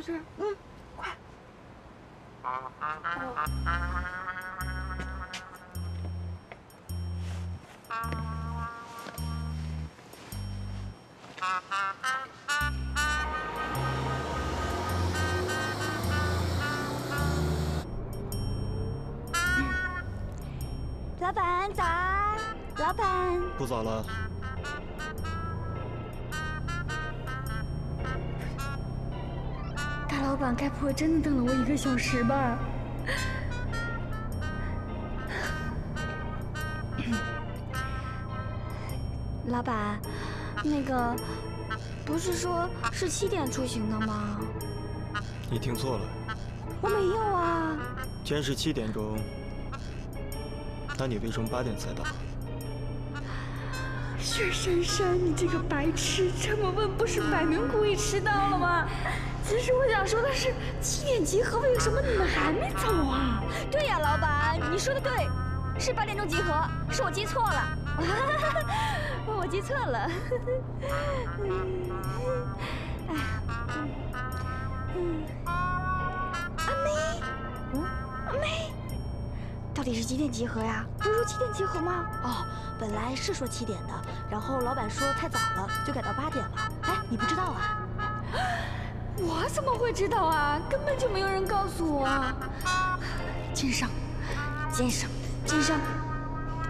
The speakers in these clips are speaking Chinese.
坐这儿。嗯，快。老板早啊，老板。不早了。真的等了我一个小时吧？老板，那个不是说是七点出行的吗？你听错了。我没有啊。今天是七点钟，那你为什么八点才到？薛珊珊，你这个白痴，这么问不是摆明故意迟到了吗？其实我想说的是，七点集合，为什么你们还没走啊？对呀，老板，你说的对，是八点钟集合，是我记错了，我记错了。哎呀，阿梅，嗯，阿梅，到底是几点集合呀？不是说七点集合吗？哦，本来是说七点的，然后老板说太早了，就改到八点了。哎，你不知道啊？我怎么会知道啊？根本就没有人告诉我。奸商，奸商，奸商，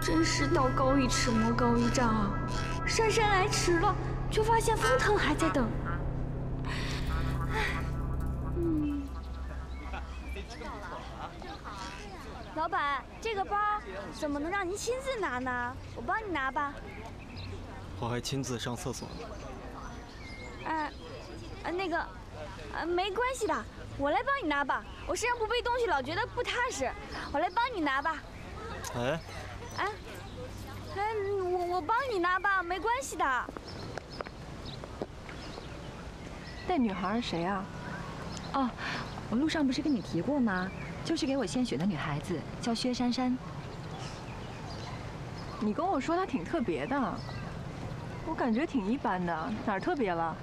真是道高一尺，魔高一丈啊！姗姗来迟了，却发现封腾还在等。嗯。老板，这个包怎么能让您亲自拿呢？我帮你拿吧。我还亲自上厕所呢。哎，呃，那个。呃，没关系的，我来帮你拿吧。我身上不背东西，老觉得不踏实。我来帮你拿吧。哎，哎，哎，我我帮你拿吧，没关系的。那女孩是谁啊？哦，我路上不是跟你提过吗？就是给我献血的女孩子，叫薛珊珊。你跟我说她挺特别的，我感觉挺一般的，哪儿特别了？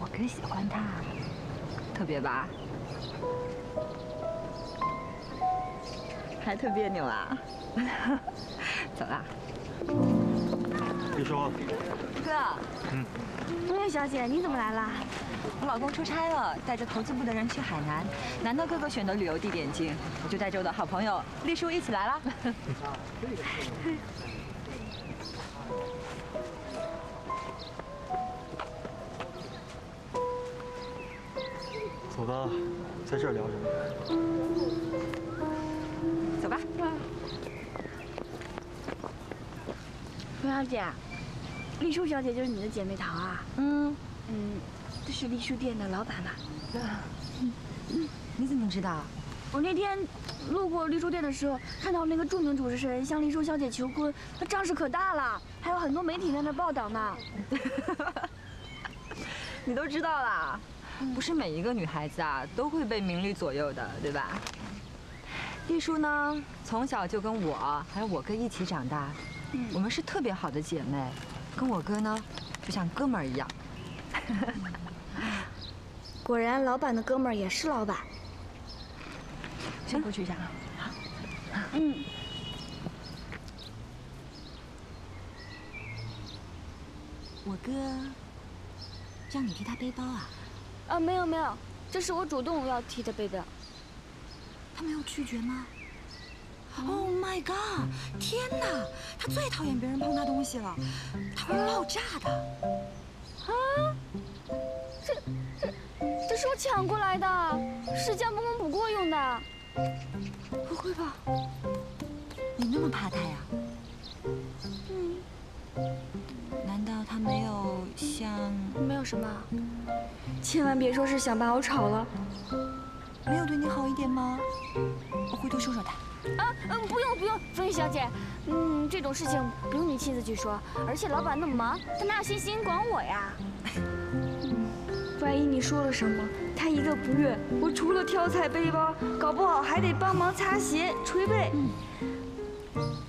我哥喜欢她。特别吧？还特别扭啊！走了。丽叔。哥。嗯。冬月小姐，你怎么来了？我老公出差了，带着投资部的人去海南。难得哥哥选的旅游地点近，我就带着我的好朋友丽叔一起来了。走吧，在这儿聊什么？走吧。冯小姐，丽书小姐就是你的姐妹淘啊？嗯嗯，这是丽书店的老板吧？嗯嗯，你怎么知道？我那天路过丽书店的时候，看到那个著名主持人向丽书小姐求婚，她仗势可大了，还有很多媒体在那报道呢。你都知道了？不是每一个女孩子啊都会被名利左右的，对吧？丽叔呢，从小就跟我还有我哥一起长大，我们是特别好的姐妹，跟我哥呢就像哥们儿一样。果然，老板的哥们儿也是老板。先过去一下啊。好。嗯。我哥让你替他背包啊？啊，没有没有，这是我主动要替他背的。他没有拒绝吗？Oh my god！天哪，他最讨厌别人碰他东西了，他会爆炸的。啊？这这这是我抢过来的，是将不攻不过用的。不会吧？你那么怕他呀？嗯。难道他没有像没有什么，千万别说是想把我炒了。没有对你好一点吗？我回头说说他。啊，嗯，不用不用，风雨小姐，嗯，这种事情不用你亲自去说，而且老板那么忙，他哪有心心管我呀？万一你说了什么，他一个不悦，我除了挑菜背包，搞不好还得帮忙擦鞋、捶背。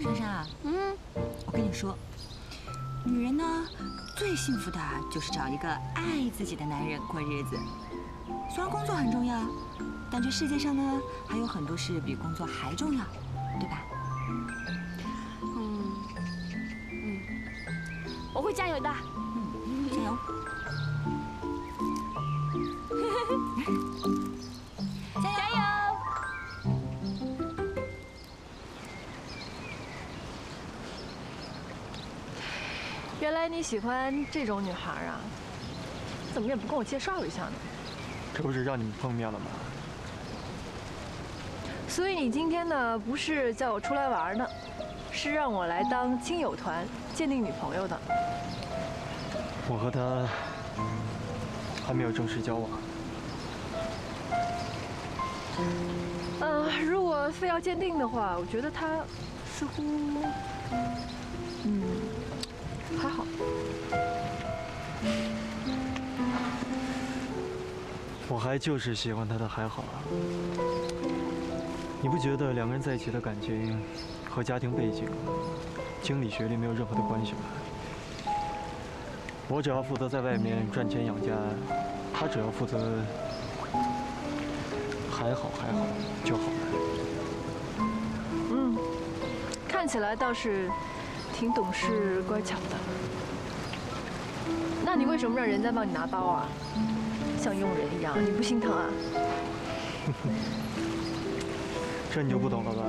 珊珊啊，嗯，我跟你说，女人呢，最幸福的就是找一个爱自己的男人过日子。虽然工作很重要，但这世界上呢，还有很多事比工作还重要，对吧？嗯嗯，我会加油的。嗯，加油。加油！你喜欢这种女孩啊？怎么也不跟我介绍一下呢？这不是让你们碰面了吗？所以你今天呢，不是叫我出来玩的，是让我来当亲友团鉴定女朋友的。我和她还没有正式交往。嗯，如果非要鉴定的话，我觉得她似乎，嗯，还好。我还就是喜欢他的还好啊。你不觉得两个人在一起的感情和家庭背景、经历、学历没有任何的关系吗？我只要负责在外面赚钱养家，他只要负责还好还好就好了。嗯，看起来倒是挺懂事乖巧的。那你为什么让人家帮你拿包啊？像佣人一样，你不心疼啊？这你就不懂了吧？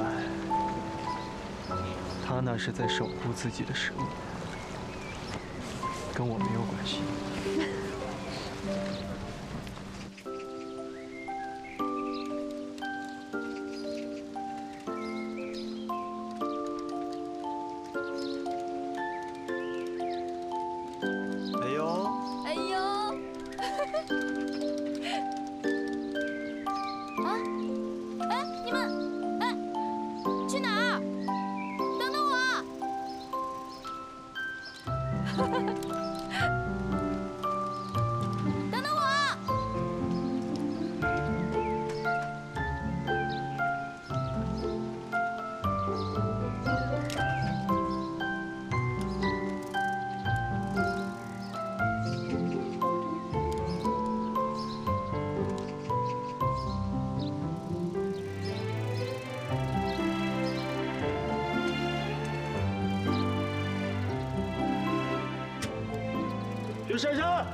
他那是在守护自己的生命，跟我没有关系。珊珊，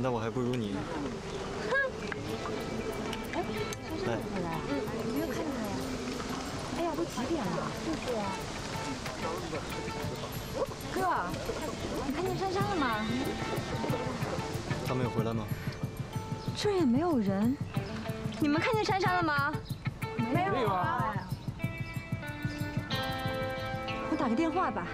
难道我还不如你？哎来，没有看见她呀哎呀，都几点了？就是啊。哥，你看见珊珊了吗？他没有回来吗？这儿也没有人。你们看见珊珊了吗？没有啊。我打个电话吧。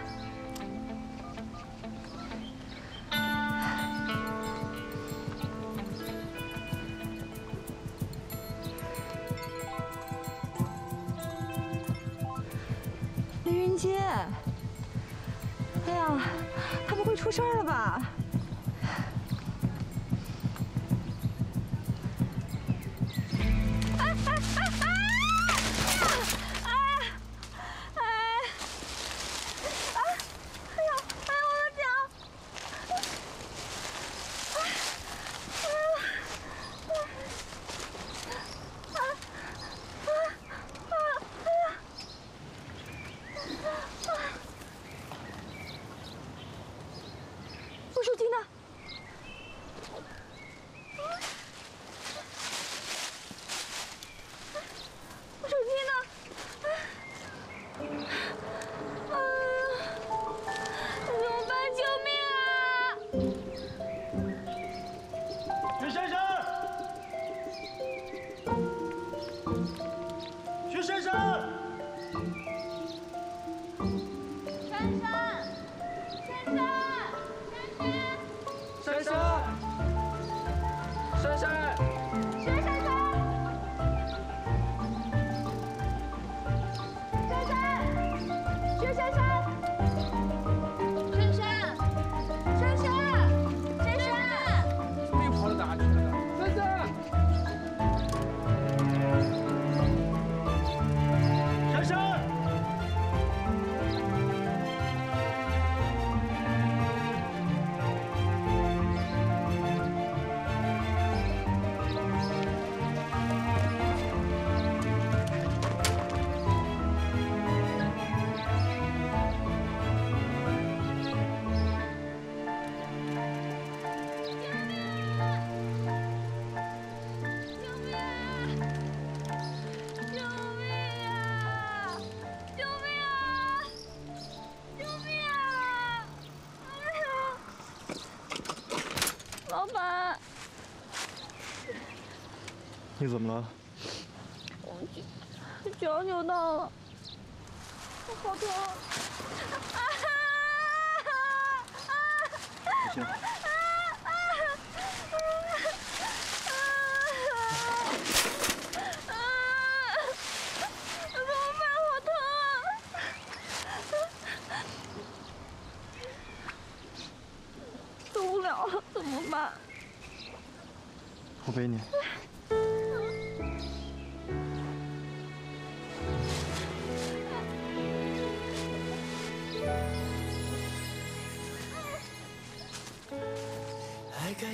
你怎么了？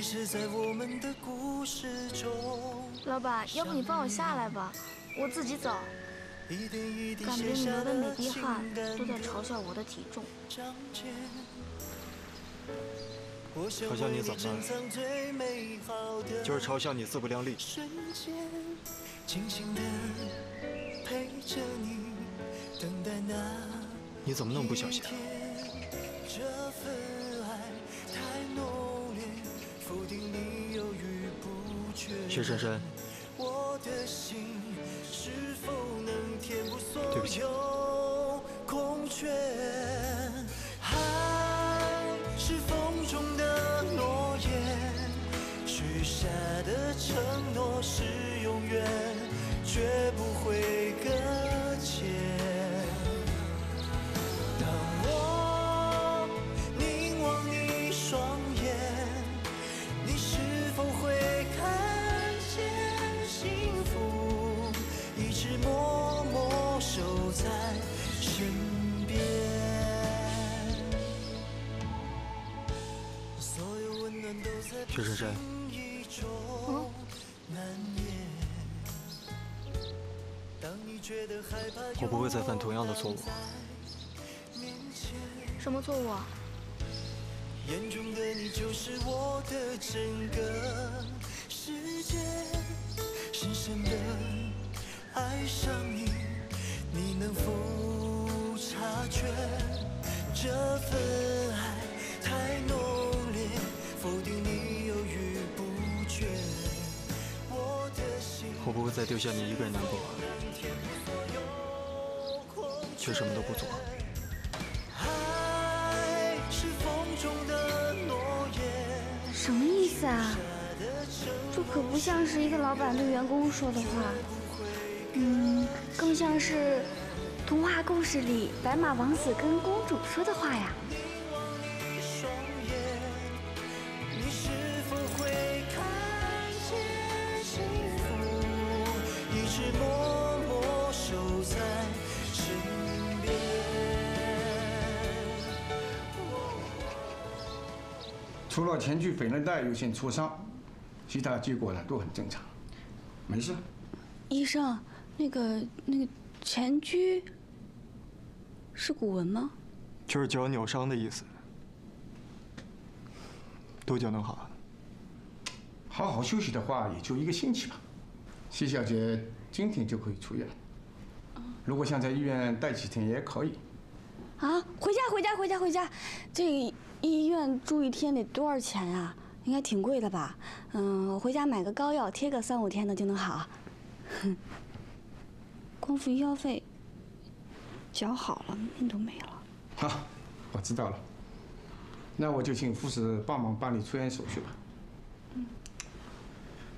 爱开始在我们的故事中，老板，要不你放我下来吧，我自己走。一点一滴感觉你流的每滴汗都在嘲笑我的体重。我想嘲笑你怎么了珍藏最美好的就是嘲笑你自不量力。瞬间，静静的陪着你，等待那你怎么那么不小心啊？薛珊珊，我的心是否能填补所有空缺？爱是风中的诺言，许下的承诺是永远，绝不会薛珊珊，不经意中难言。当你觉得害怕，我不会再犯同样的错误。面前。什么错误啊？眼中的你就是我的整个世界，深深的爱上你，你能否察觉这份爱我不会再丢下你一个人难过，却什么都不做。什么意思啊？这可不像是一个老板对员工说的话，嗯，更像是童话故事里白马王子跟公主说的话呀。除了前锯腓韧带有些挫伤，其他结果呢都很正常，没事。医生，那个那个前锯是古文吗？就是脚扭伤的意思。多久能好？好好休息的话，也就一个星期吧。谢小姐今天就可以出院。如果想在医院待几天也可以。啊，回家回家回家回家，这个医院住一天得多少钱啊？应该挺贵的吧？嗯，我回家买个膏药，贴个三五天的就能好。哼，光付医药费，脚好了，命都没了。好，我知道了。那我就请护士帮忙办理出院手续吧。嗯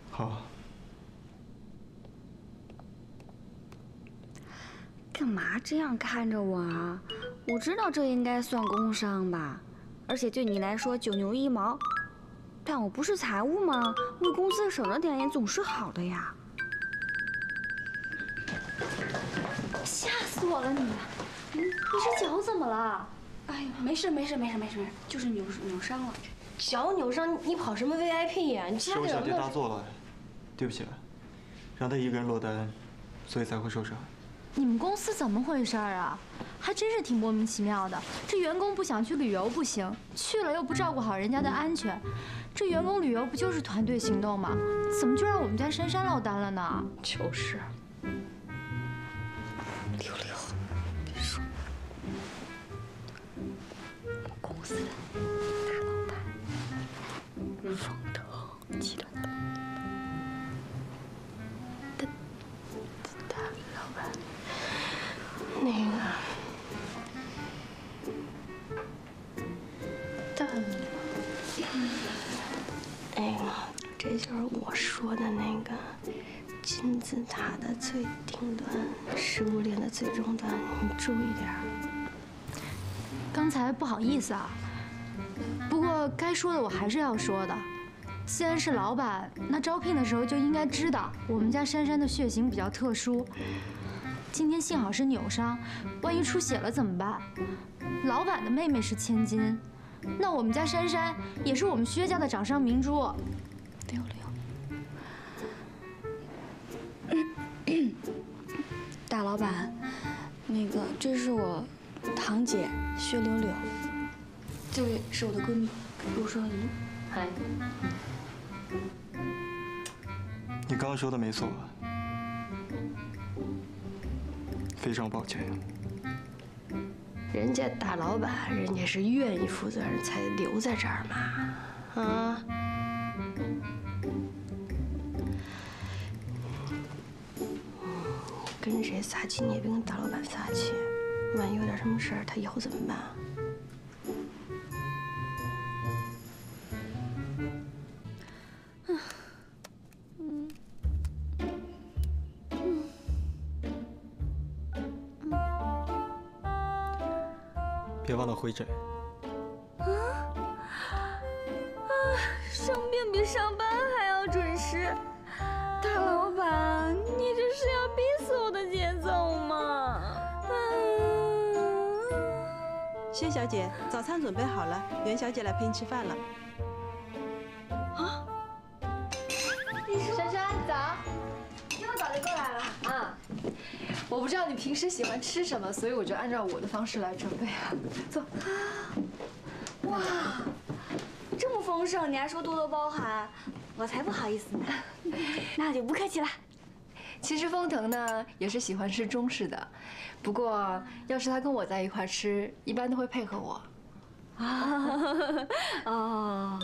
好。干嘛这样看着我啊？我知道这应该算工伤吧，而且对你来说九牛一毛。但我不是财务吗？为公司省着点也总是好的呀。吓死我了你！你你这脚怎么了？哎呀，没事没事没事没事没事，就是扭扭伤了。脚扭伤，你跑什么 VIP 呀？你是我小姐大做了，对不起，让他一个人落单，所以才会受伤。你们公司怎么回事啊？还真是挺莫名其妙的。这员工不想去旅游不行，去了又不照顾好人家的安全。这员工旅游不就是团队行动吗？怎么就让我们家珊珊落单了呢？就是。六六，别说，公司大老板，风腾集团的大老板，那个大。哎呀，这就是我说的那个金字塔的最顶端，食物链的最终端，你注意点。刚才不好意思啊，不过该说的我还是要说的。既然是老板，那招聘的时候就应该知道我们家珊珊的血型比较特殊。今天幸好是扭伤，万一出血了怎么办？老板的妹妹是千金。那我们家珊珊也是我们薛家的掌上明珠。六六，大老板，那个这是我堂姐薛柳柳，这位是我的闺蜜陆双怡。嗨。你刚刚说的没错，非常抱歉。人家大老板，人家是愿意负责任才留在这儿嘛，啊！跟谁撒气，你也别跟大老板撒气，万一有点什么事儿，他以后怎么办？啊姐来陪你吃饭了。啊！珊珊，早！这么早就过来了啊？我不知道你平时喜欢吃什么，所以我就按照我的方式来准备啊。坐。哇，这么丰盛，你还说多多包涵，我才不好意思呢。那就不客气了。其实风腾呢也是喜欢吃中式的，不过要是他跟我在一块吃，一般都会配合我。啊，哦。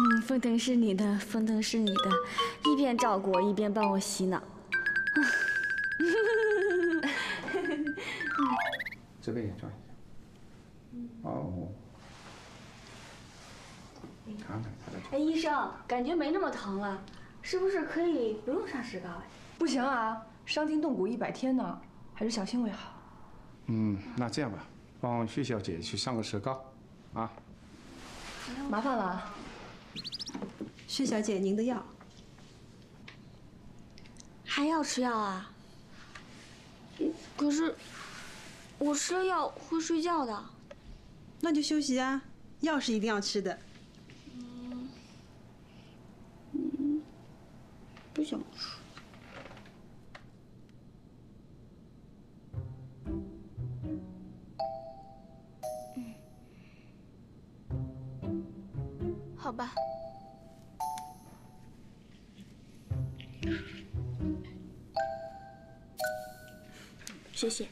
嗯，风腾是你的，风腾是你的，一边照顾我，一边帮我洗脑。这边也转一下。哦。你看看他的。哎，医生，感觉没那么疼了，是不是可以不用上石膏哎？不行啊，伤筋动骨一百天呢，还是小心为好。嗯，那这样吧，帮薛小姐去上个石膏，啊。麻烦了。薛小姐，您的药。还要吃药啊？可是。我吃了药会睡觉的，那就休息啊！药是一定要吃的。嗯，嗯，不想吃。好吧。谢谢。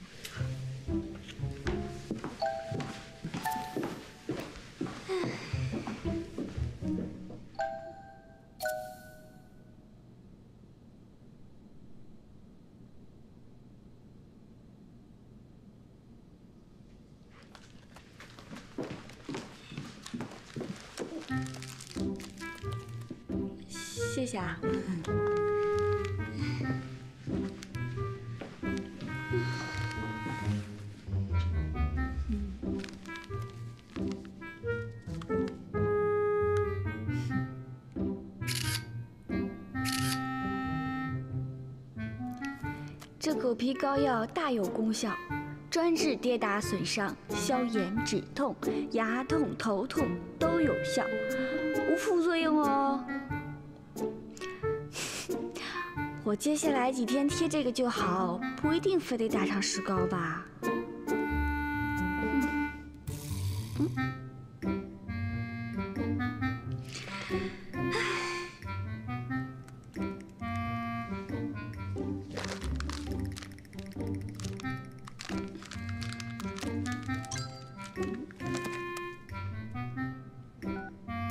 这狗皮膏药大有功效，专治跌打损伤、消炎止痛、牙痛、头痛都有效，无副作用哦。我接下来几天贴这个就好，不一定非得打上石膏吧。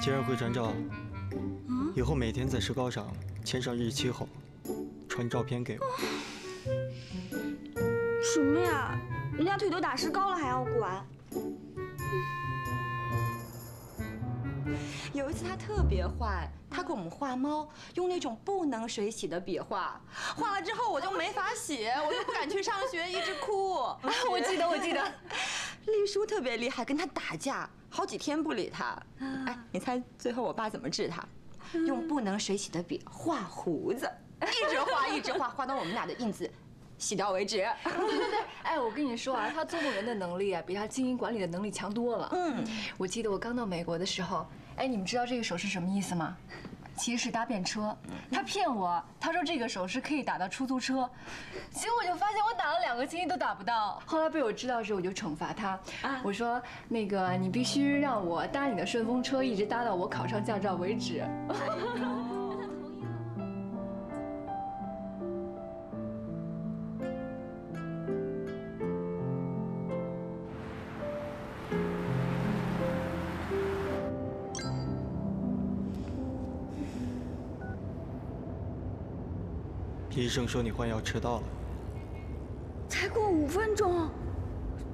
既然会传照，以后每天在石膏上签上日期后，传照片给我。什么呀？人家腿都打石膏了还要管？有一次他特别坏，他给我们画猫，用那种不能水洗的笔画，画了之后我就没法写，我就不敢去上学，一直哭。我记得，我记得，丽叔特别厉害，跟他打架，好几天不理他。哎，你猜最后我爸怎么治他？用不能水洗的笔画胡子，一直画，一直画，画到我们俩的印子洗掉为止。对对对，哎，我跟你说啊，他做梦人的能力啊，比他经营管理的能力强多了。嗯，我记得我刚到美国的时候，哎，你们知道这个手势什么意思吗？其实是搭便车，他骗我，他说这个手势可以打到出租车，结果我就发现我打了两个星期都打不到。后来被我知道之后，我就惩罚他，我说那个你必须让我搭你的顺风车，一直搭到我考上驾照为止。生说你换药迟到了，才过五分钟，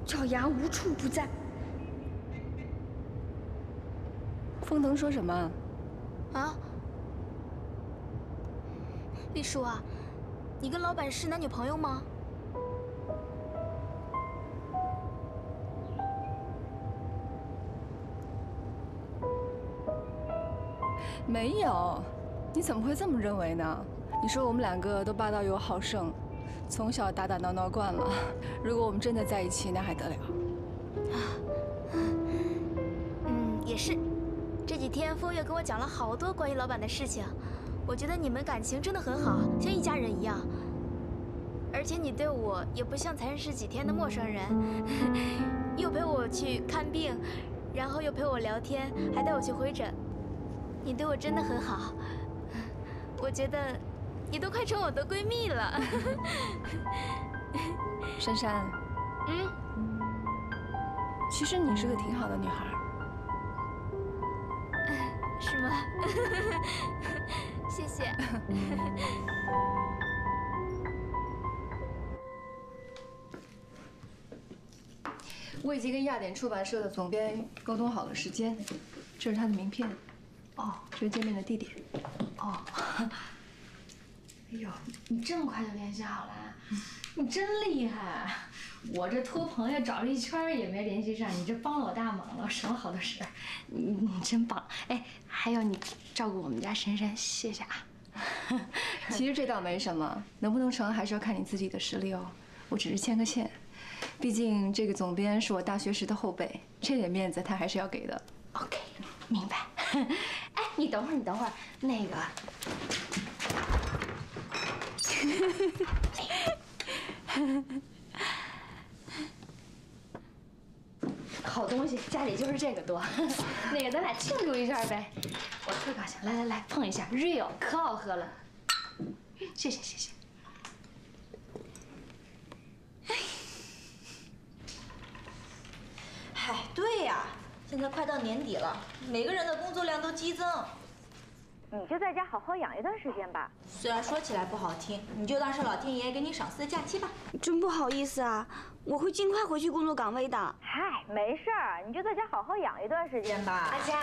脚牙无处不在。风腾说什么？啊？丽叔啊，你跟老板是男女朋友吗？没有，你怎么会这么认为呢？你说我们两个都霸道又好胜，从小打打闹闹惯了，如果我们真的在一起，那还得了？嗯，也是。这几天风月跟我讲了好多关于老板的事情，我觉得你们感情真的很好，像一家人一样。而且你对我也不像才认识几天的陌生人，又陪我去看病，然后又陪我聊天，还带我去会诊。你对我真的很好，我觉得你都快成我的闺蜜了。珊珊，嗯，其实你是个挺好的女孩。是吗？谢谢。我已经跟亚典出版社的总编沟通好了时间，这是他的名片。哦，这是见面的地点。哦。哎呦，你这么快就联系好了？你真厉害！我这托朋友找了一圈也没联系上，你这帮了我大忙了，省了好多事儿。你你真棒！哎，还有你照顾我们家珊珊，谢谢啊。其实这倒没什么，能不能成还是要看你自己的实力哦。我只是欠个线，毕竟这个总编是我大学时的后辈，这点面子他还是要给的。OK，明白。哎，你等会儿，你等会儿，那个。好 好东西，家里就是这个多。那个，咱俩庆祝一下呗，我特高兴。来来来，碰一下，real，可好喝了。谢谢谢谢。嗨，对呀，现在快到年底了，每个人的工作量都激增。你就在家好好养一段时间吧。虽然说起来不好听，你就当是老天爷给你赏赐的假期吧。真不好意思啊，我会尽快回去工作岗位的。嗨，没事儿，你就在家好好养一段时间吧。阿佳，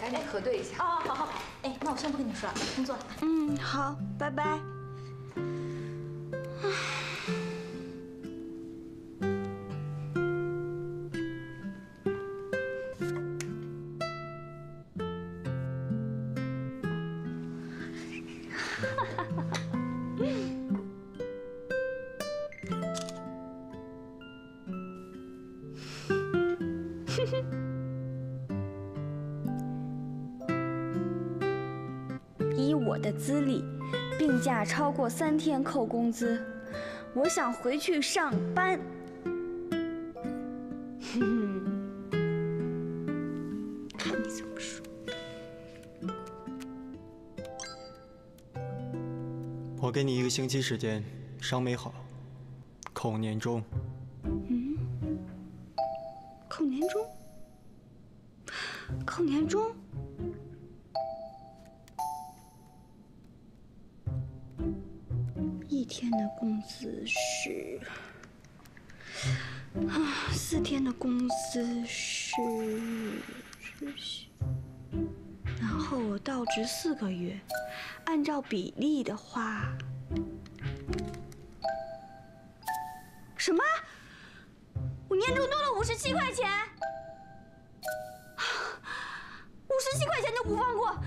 赶紧核对一下。哦，好好好。哎，那我先不跟你说了，工作了。嗯，好，拜拜。以过三天扣工资。我想回去上班。哼哼，看你怎么说。我给你一个星期时间，伤没好，扣年终。资是啊，四天的工资是，然后我到职四个月，按照比例的话，什么？我年终多了五十七块钱，五十七块钱都不放过，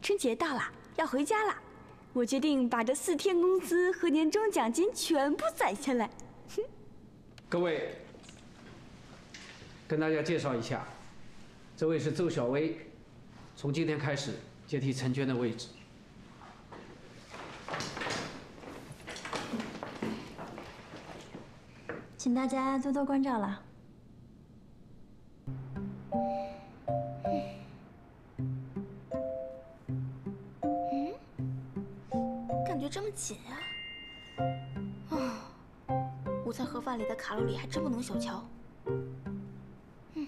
春节到了，要回家了。我决定把这四天工资和年终奖金全部攒下来。各位，跟大家介绍一下，这位是周小薇，从今天开始接替陈娟的位置。请大家多多关照了。感觉这么紧啊！啊，里的卡路里还真不能小瞧。嗯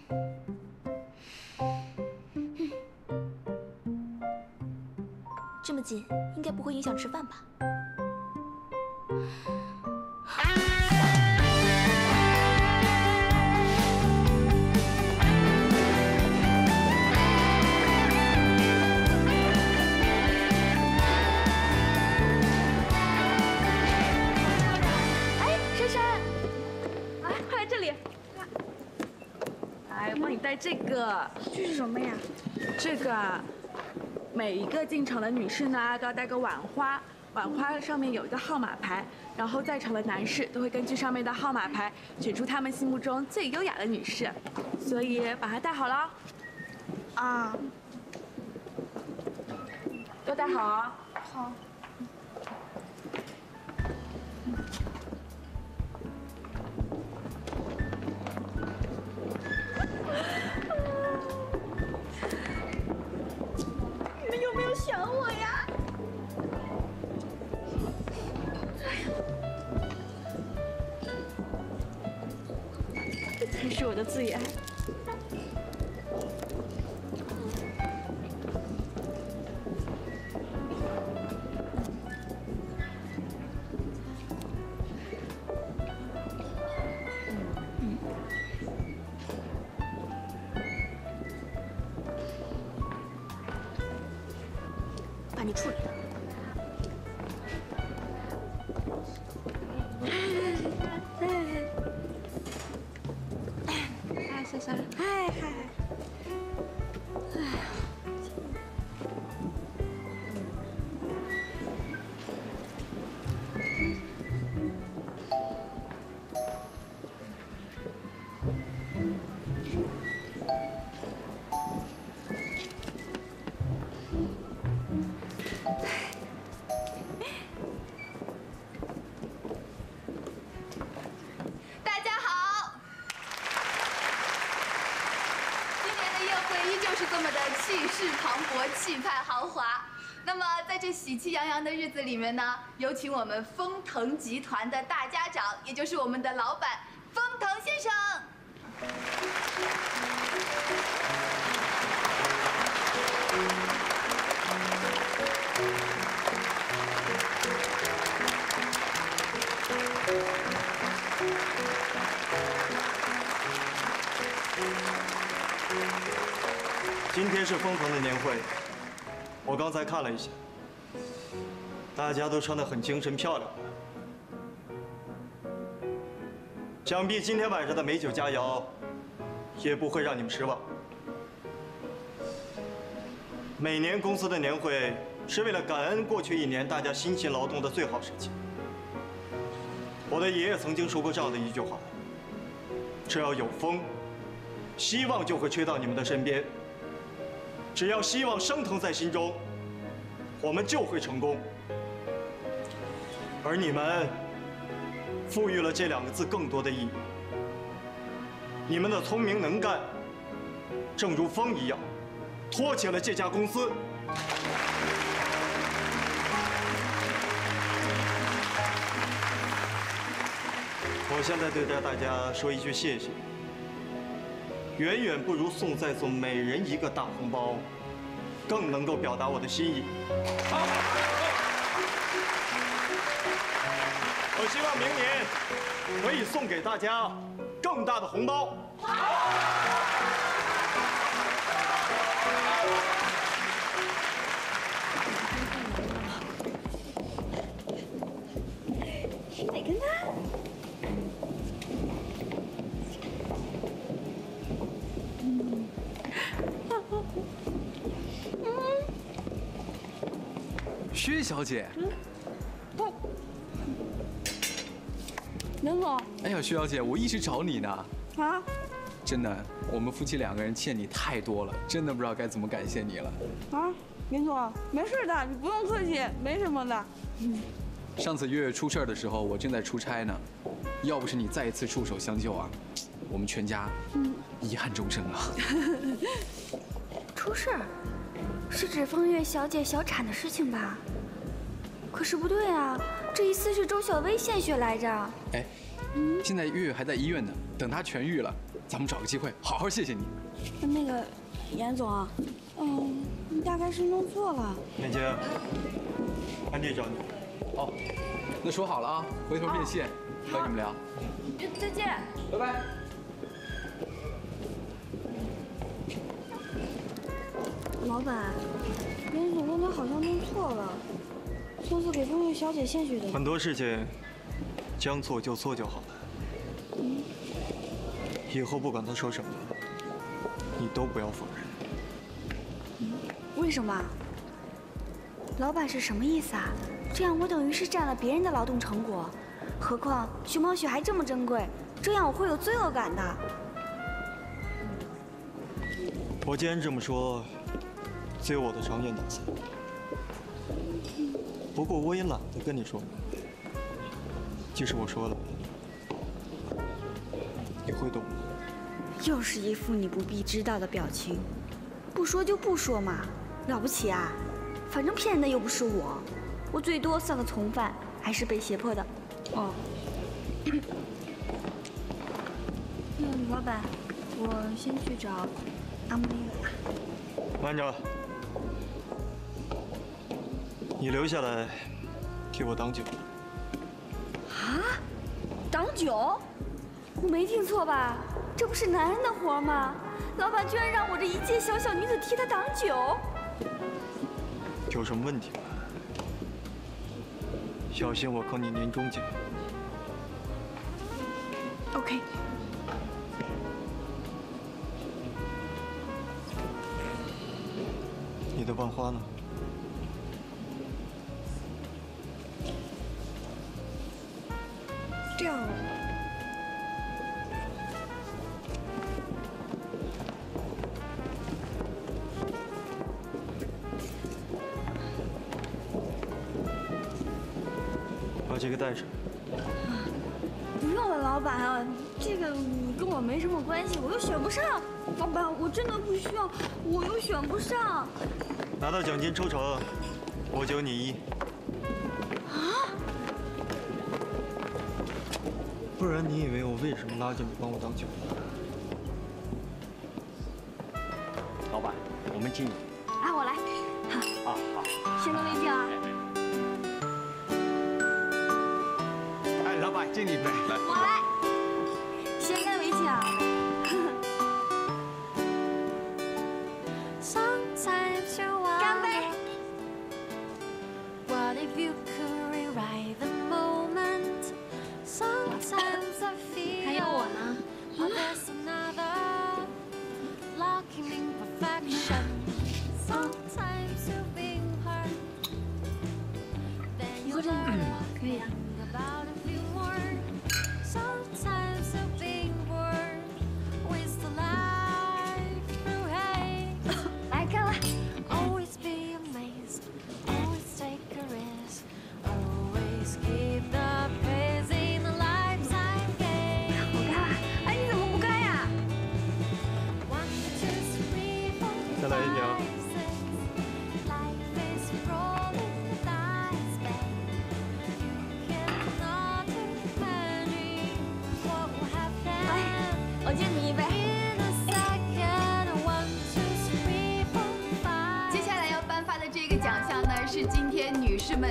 这么近，应该不会影响吃饭吧？个进场的女士呢，都要带个碗花，碗花上面有一个号码牌，然后在场的男士都会根据上面的号码牌选出他们心目中最优雅的女士，所以把它带好了哦。啊，都带好啊。好。才是我 大家好，今年的宴会依旧是这么的气势磅礴、气派豪华。那么在这喜气洋洋的日子里面呢，有请我们丰腾集团的大家长，也就是我们的老板今天是丰腾的年会，我刚才看了一下，大家都穿得很精神漂亮。想必今天晚上的美酒佳肴，也不会让你们失望。每年公司的年会是为了感恩过去一年大家辛勤劳动的最好时期。我的爷爷曾经说过这样的一句话：只要有风，希望就会吹到你们的身边。只要希望升腾在心中，我们就会成功。而你们赋予了这两个字更多的意义。你们的聪明能干，正如风一样，托起了这家公司。我现在对待大家说一句谢谢。远远不如送在座每人一个大红包，更能够表达我的心意。好我希望明年可以送给大家更大的红包。好薛小姐，袁总哎呀，薛小姐，我一直找你呢。啊，真的，我们夫妻两个人欠你太多了，真的不知道该怎么感谢你了。啊，林总，没事的，你不用客气，没什么的。嗯上次月月出事儿的时候，我正在出差呢，要不是你再一次出手相救啊，我们全家嗯遗憾终生啊。出事儿，是指风月小姐小产的事情吧？可是不对啊，这一次是周小薇献血来着。哎，现在月月还在医院呢，等她痊愈了，咱们找个机会好好谢谢你。那个，严总，嗯，你大概是弄错了。美姐，安迪找你。哦，那说好了啊，回头面谢，和你们聊。再见。拜拜。老板，严总刚才好像弄错了，上次给风月小姐献血的。很多事情，将错就错就好了。嗯以后不管他说什么，你都不要否认。为什么？老板是什么意思啊？这样我等于是占了别人的劳动成果，何况熊猫血还这么珍贵，这样我会有罪恶感的。我既然这么说，自有我的长远打算。不过我也懒得跟你说明白。即使我说了，你会懂的。又是一副你不必知道的表情，不说就不说嘛，了不起啊？反正骗人的又不是我，我最多算个从犯，还是被胁迫的。哦。那老板，我先去找阿妹了。慢着，你留下来替我挡酒。啊？挡酒？我没听错吧？这不是男人的活吗？老板居然让我这一介小小女子替他挡酒？有什么问题吗？小心我扣你年终奖。OK。你的万花呢？掉。把这个带上。不用了，老板，这个跟我没什么关系，我又选不上。老板，我真的不需要，我又选不上。拿到奖金抽成，我九你一。不然你以为我为什么拉着你帮我当酒？老板，我们敬你。啊，我来。好。啊好。先干为敬啊。哎，老板敬你一杯，来。我来。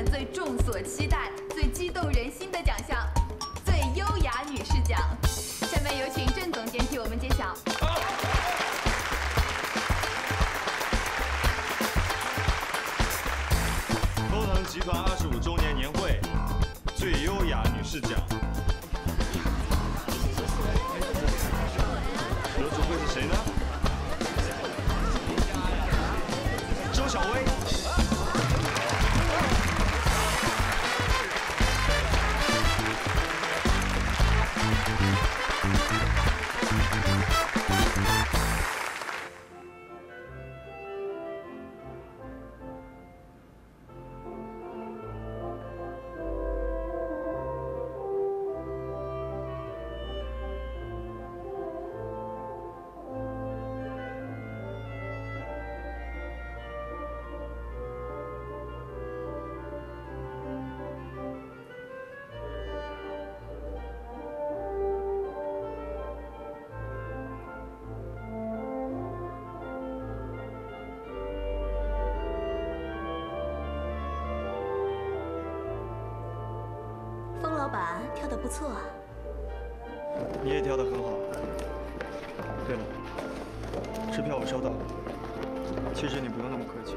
最众所期待、板跳得不错啊。你也跳得很好。对了，支票我收到了。其实你不用那么客气。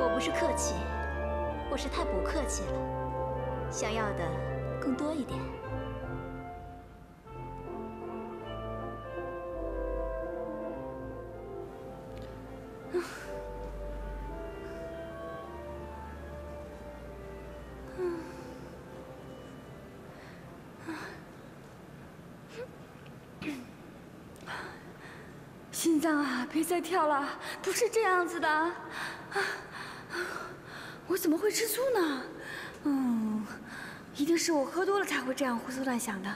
我不是客气，我是太不客气了，想要的更多一点。别再跳了，不是这样子的。啊，我怎么会吃醋呢？嗯，一定是我喝多了才会这样胡思乱想的。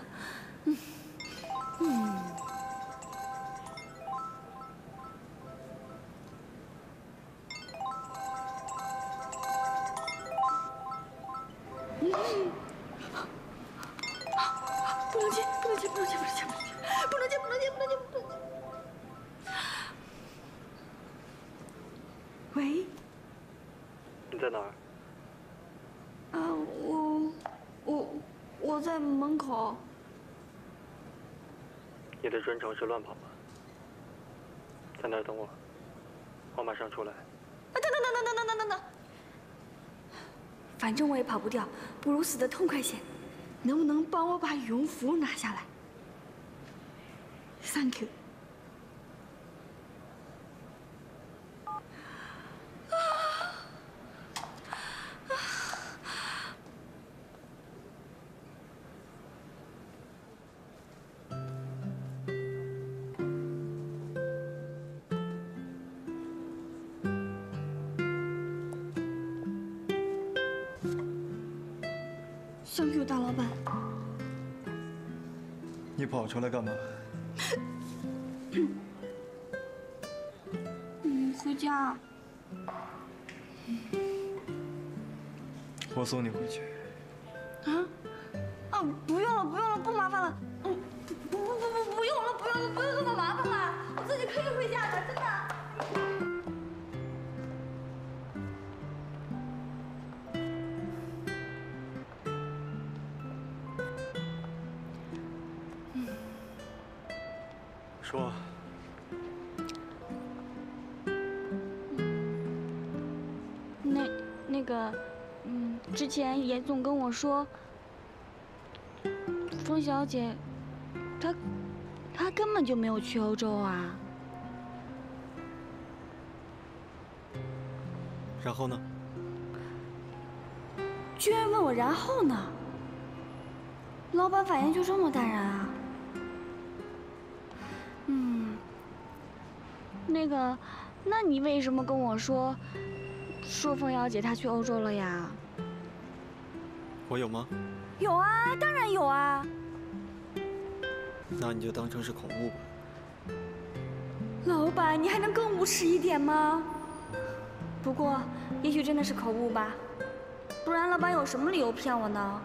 你的专长是乱跑吗？在那儿等我，我马上出来。啊，等等等等等等等等等，反正我也跑不掉，不如死的痛快些。能不能帮我把羽绒服拿下来？Thank you。跑出来干嘛？嗯，回家。我送你回去。啊？啊，不用了，不用了，不麻烦了。嗯，不不不不，不用了，不用了，不用那么麻烦了，我自己可以回家的，真的。之前严总跟我说，风小姐，她她根本就没有去欧洲啊。然后呢？居然问我然后呢？老板反应就这么淡然啊？嗯，那个，那你为什么跟我说，说凤瑶姐她去欧洲了呀？我有吗？有啊，当然有啊。那你就当成是口误吧。老板，你还能更无耻一点吗？不过，也许真的是口误吧，不然老板有什么理由骗我呢？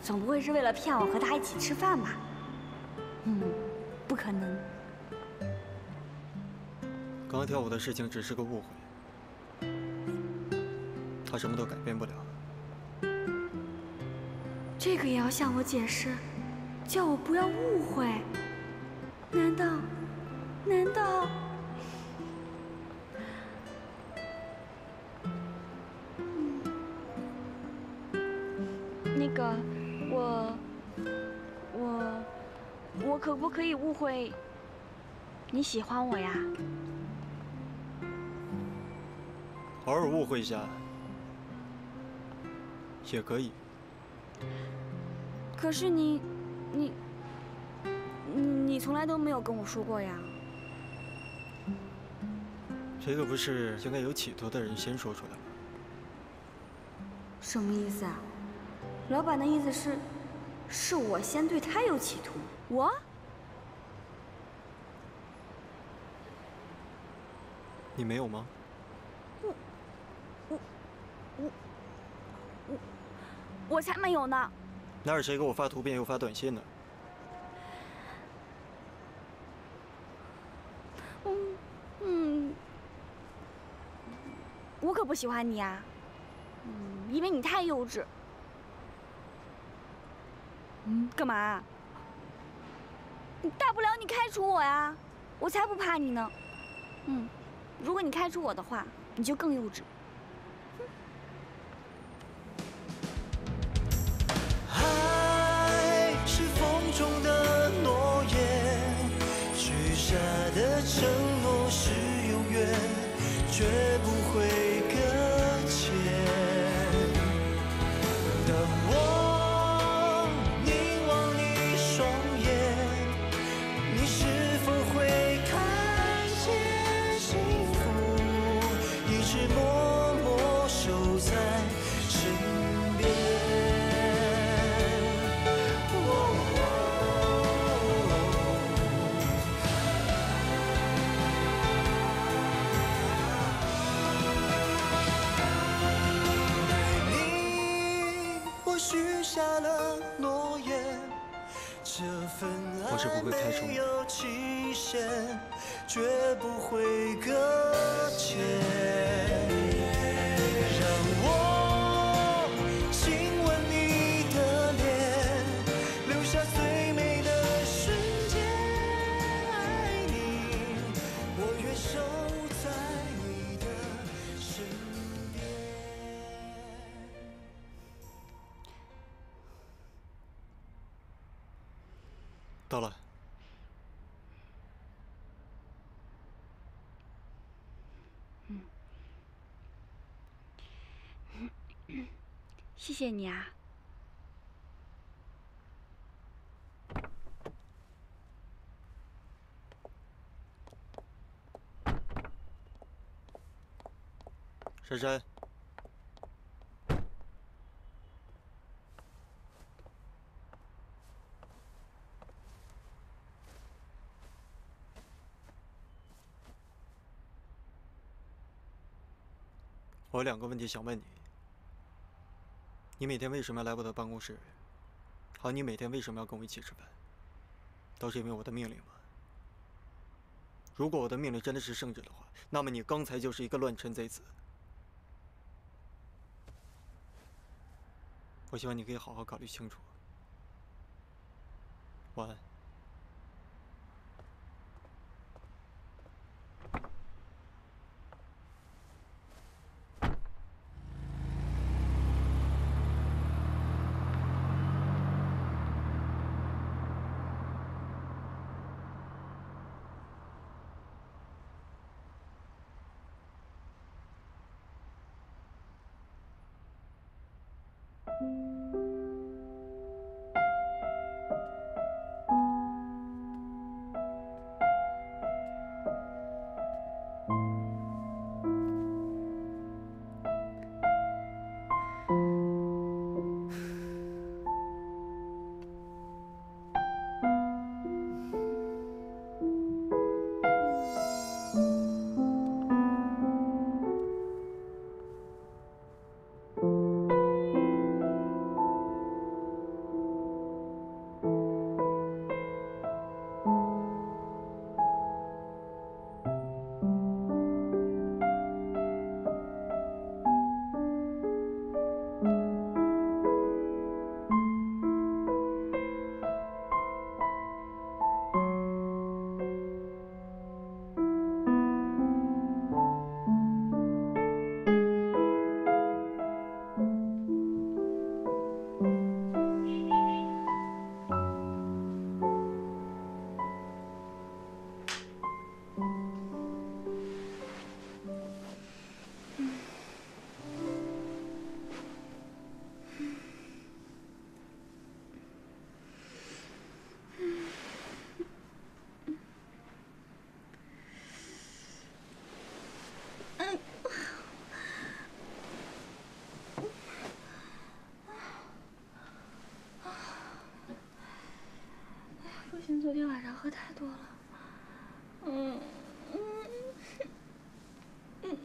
总不会是为了骗我和他一起吃饭吧？嗯，不可能。刚刚跳舞的事情只是个误会，他什么都改变不了。这个也要向我解释，叫我不要误会？难道？难道？那个，我，我，我可不可以误会你喜欢我呀？偶尔误会一下也可以。可是你，你，你你从来都没有跟我说过呀。这个不是应该有企图的人先说出来吗？什么意思啊？老板的意思是，是我先对他有企图。我？你没有吗？我，我，我，我，我才没有呢。那是谁给我发图片又发短信呢？嗯，我可不喜欢你啊。嗯，因为你太幼稚。嗯，干嘛？你大不了你开除我呀，我才不怕你呢。嗯，如果你开除我的话，你就更幼稚。绝不会更谢谢你啊。珊珊。我有两个问题想问你。你每天为什么要来我的办公室？还有你每天为什么要跟我一起吃饭？都是因为我的命令吗？如果我的命令真的是圣旨的话，那么你刚才就是一个乱臣贼子。我希望你可以好好考虑清楚。晚安。喝太多了。嗯嗯嗯。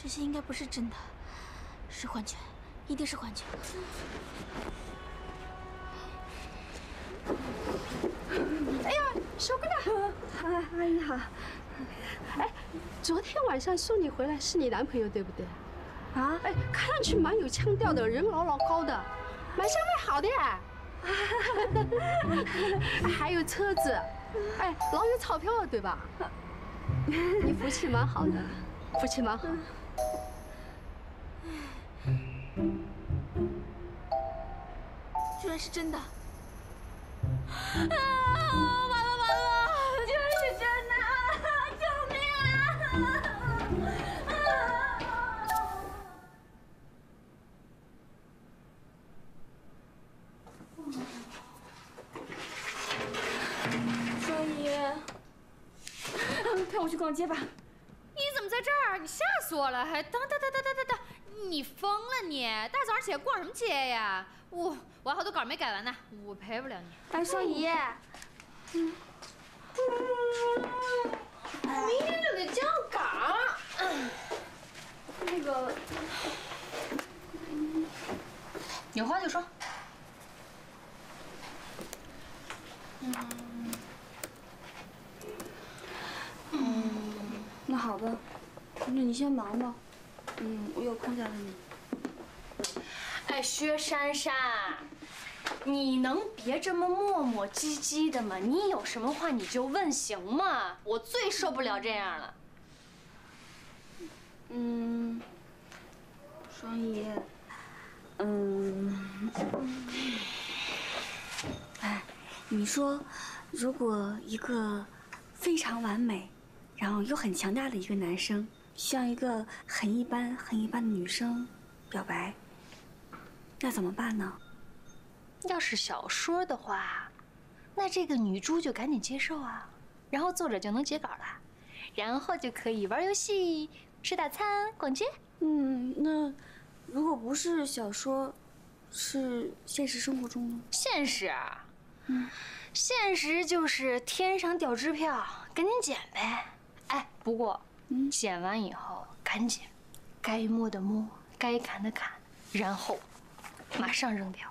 这些应该不是真的，是幻觉，一定是幻觉。哎呀，小姑娘，阿阿姨好。哎，昨天晚上送你回来是你男朋友对不对？啊？哎，看上去蛮有腔调的，人老老高的，蛮相对好的呀。还有车子，哎，老有钞票了对吧？你福气蛮好的，福气蛮好。是真的！稿没改完呢，我陪不了你。白少爷，嗯，明天就得交稿。那个，有话就说。嗯，嗯，那好吧，那你先忙吧。嗯，我有空再问你。哎，薛珊珊。你能别这么磨磨唧唧的吗？你有什么话你就问行吗？我最受不了这样了。嗯，双怡，嗯，哎，你说，如果一个非常完美，然后又很强大的一个男生，向一个很一般、很一般的女生表白，那怎么办呢？要是小说的话，那这个女猪就赶紧接受啊，然后作者就能截稿了，然后就可以玩游戏、吃大餐、逛街。嗯，那如果不是小说，是现实生活中呢？现实啊，现实就是天上掉支票，赶紧捡呗。哎，不过，捡完以后赶紧，该摸的摸，该砍的砍，然后马上扔掉。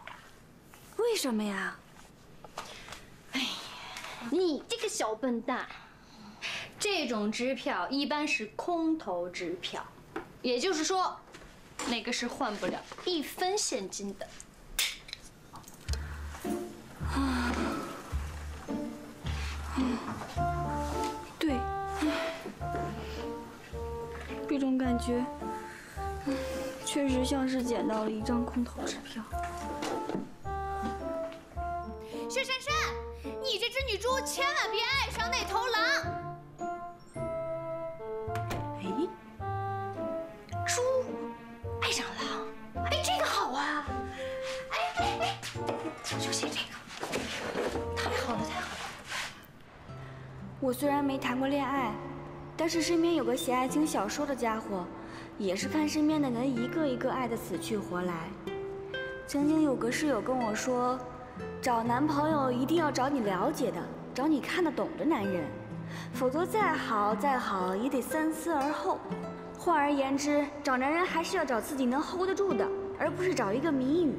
为什么呀？哎呀你这个小笨蛋！这种支票一般是空头支票，也就是说，那个是换不了一分现金的。啊对，这种感觉，嗯确实像是捡到了一张空头支票。薛珊珊，你这只女猪千万别爱上那头狼。哎，猪爱上狼，哎，这个好啊！哎哎哎，就写这个，太好了，太好了！我虽然没谈过恋爱，但是身边有个写爱情小说的家伙，也是看身边的人一个一个爱的死去活来。曾经有个室友跟我说，找男朋友一定要找你了解的，找你看得懂的男人，否则再好再好也得三思而后。换而言之，找男人还是要找自己能 hold 得住的，而不是找一个谜语。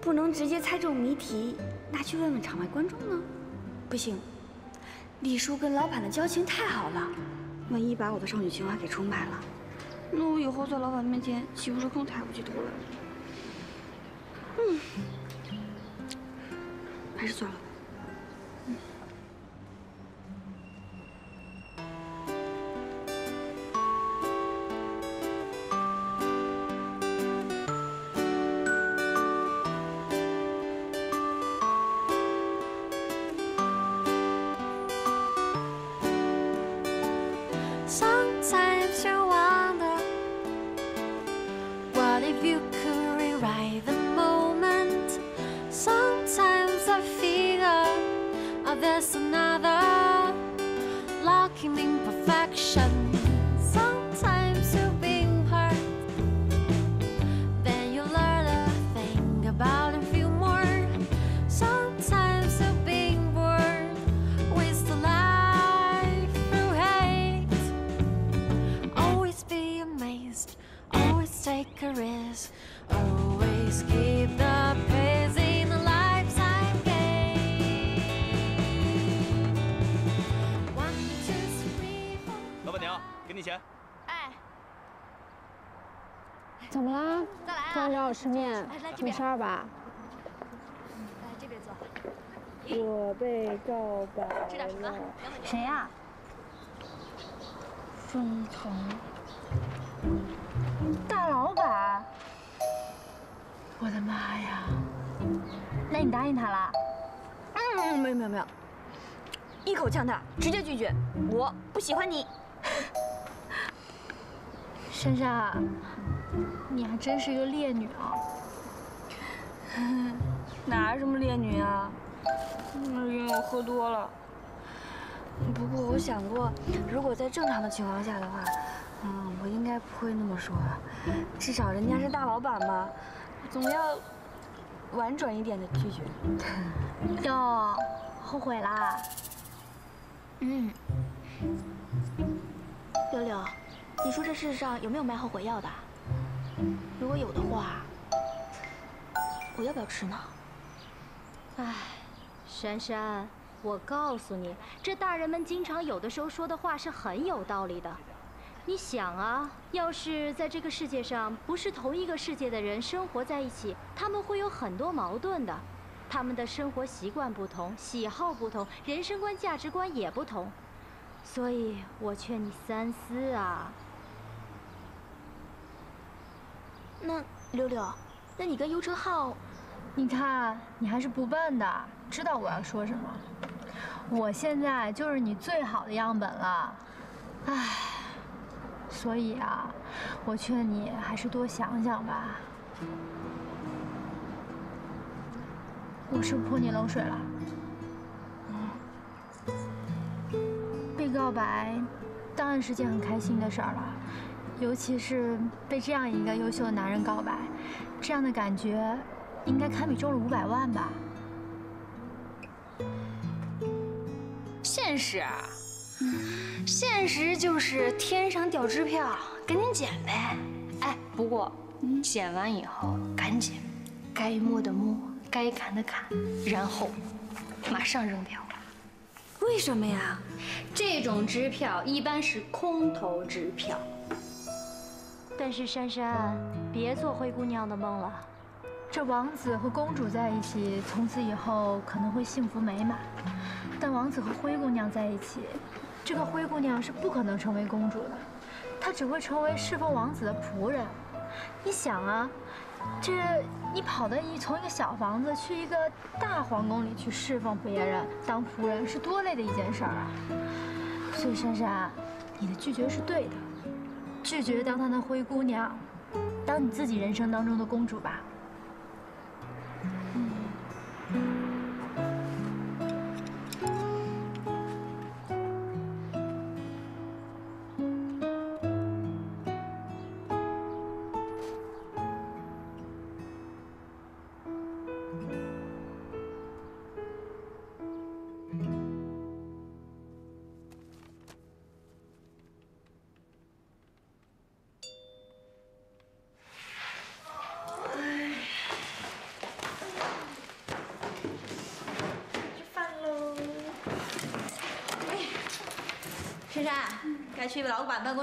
不能直接猜中谜题，那去问问场外观众呢？不行，李叔跟老板的交情太好了，万一把我的少女情怀给出卖了，那我以后在老板面前岂不是更抬不起头来？嗯，还是算了。来来，这没边事儿吧？来这边坐。我被告白吃点什么？谁呀？封腾。大老板。我的妈呀！那你答应他了？嗯，没有没有没有，一口呛他，直接拒绝，我不喜欢你。珊珊，你还真是一个烈女啊！哪什么烈女啊？那是因为我喝多了。不过我想过，如果在正常的情况下的话，嗯，我应该不会那么说。至少人家是大老板嘛，总要婉转一点的拒绝。哟，后悔啦？嗯，六六，你说这世上有没有卖后悔药的？如果有的话，我要不要吃呢？唉，珊珊，我告诉你，这大人们经常有的时候说的话是很有道理的。你想啊，要是在这个世界上不是同一个世界的人生活在一起，他们会有很多矛盾的。他们的生活习惯不同，喜好不同，人生观、价值观也不同。所以我劝你三思啊。那六六，那你跟尤成浩，你看你还是不笨的，知道我要说什么。我现在就是你最好的样本了，唉，所以啊，我劝你还是多想想吧。我是不是泼你冷水了？被告白当然是件很开心的事儿了，尤其是被这样一个优秀的男人告白，这样的感觉应该堪比中了五百万吧。现实啊，现实就是天上掉支票，赶紧捡呗。哎，不过捡完以后赶紧，该摸的摸，该砍的砍，然后马上扔掉。为什么呀？这种支票一般是空头支票。但是珊珊，别做灰姑娘的梦了。这王子和公主在一起，从此以后可能会幸福美满。但王子和灰姑娘在一起，这个灰姑娘是不可能成为公主的，她只会成为侍奉王子的仆人。你想啊，这你跑到一从一个小房子去一个大皇宫里去侍奉别人当仆人，是多累的一件事儿啊！所以珊珊，你的拒绝是对的，拒绝当他的灰姑娘，当你自己人生当中的公主吧。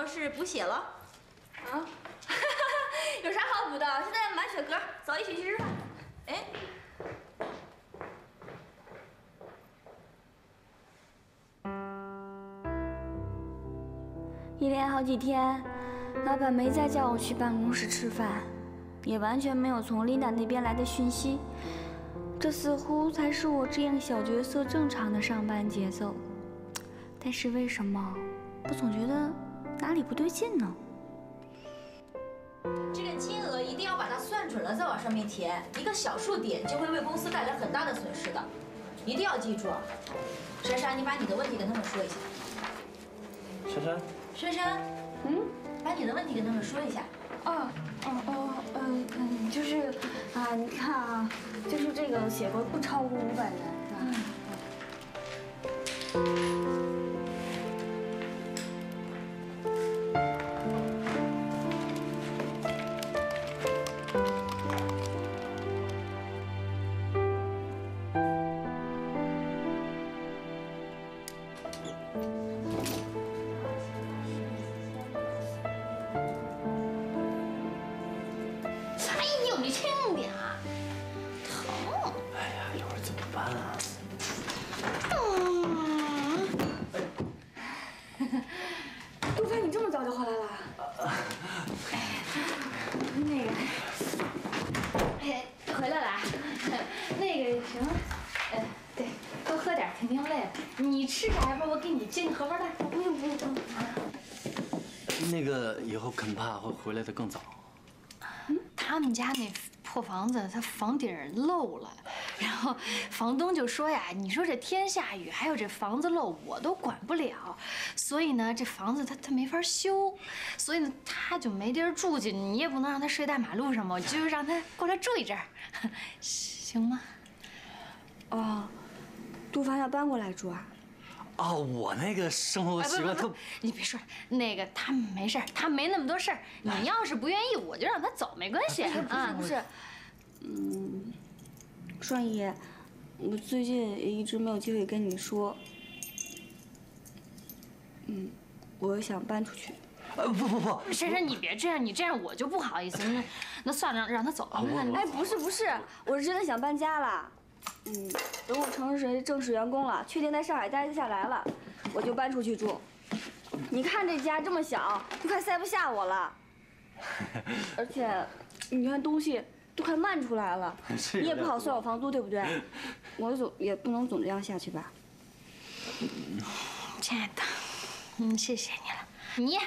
老板办公室补血了。啊，有啥好补的？现在满血格，走，一起去吃饭。哎，一连好几天，老板没再叫我去办公室吃饭，也完全没有从琳达那边来的讯息。这似乎才是我这样小角色正常的上班节奏。但是为什么我总觉得哪里不对劲呢？这个金额一定要把它算准了再往上面填，一个小数点就会为公司带来很大的损失的，一定要记住。珊珊，你把你的问题跟他们说一下。珊珊，珊珊，嗯，把你的问题跟他们说一下。哦哦哦，嗯嗯，就是啊，你看啊，就是这个写过不超过五百元，是吧？哎回来的更早。他们家那破房子，他房顶漏了，然后房东就说呀：“你说这天下雨，还有这房子漏，我都管不了。所以呢，这房子他他没法修，所以呢，他就没地儿住去。你也不能让他睡大马路上嘛，就让他过来住一阵儿，行吗？”哦，杜帆要搬过来住啊？哦，我那个生活习惯特你别说了，那个他没事儿，他没那么多事儿。你要是不愿意，我就让他走，没关系哎不是啊。不是，嗯，双姨，我最近也一直没有机会跟你说，嗯，我想搬出去。呃，不不不，珊珊，你别这样，你这样我就不好意思。那那算了，让让他走吧。哎，不是不是，我是真的想搬家了。嗯，等我成为正式员工了，确定在上海待得下来了，我就搬出去住。你看这家这么小，都快塞不下我了。而且，你看东西都快漫出来了，你也不好算我房租，对不对？我总也不能总这样下去吧？亲爱的，嗯，谢谢你了。你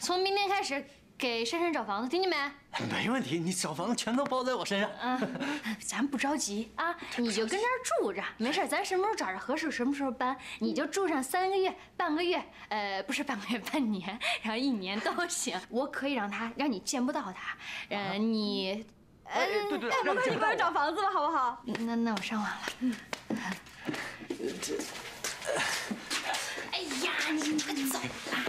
从明天开始给珊珊找房子，听见没？没问题，你找房子全都包在我身上。嗯，咱不着急啊，你就跟这儿住着，没事，咱什么时候找着合适，什么时候搬，你就住上三个月、半个月，呃，不是半个月，半年，然后一年都行。我可以让他让你见不到他，呃，你，呃，对对哎，我快去帮人找房子了，好不好？那那我上网了。嗯。这，哎呀，你你快走吧。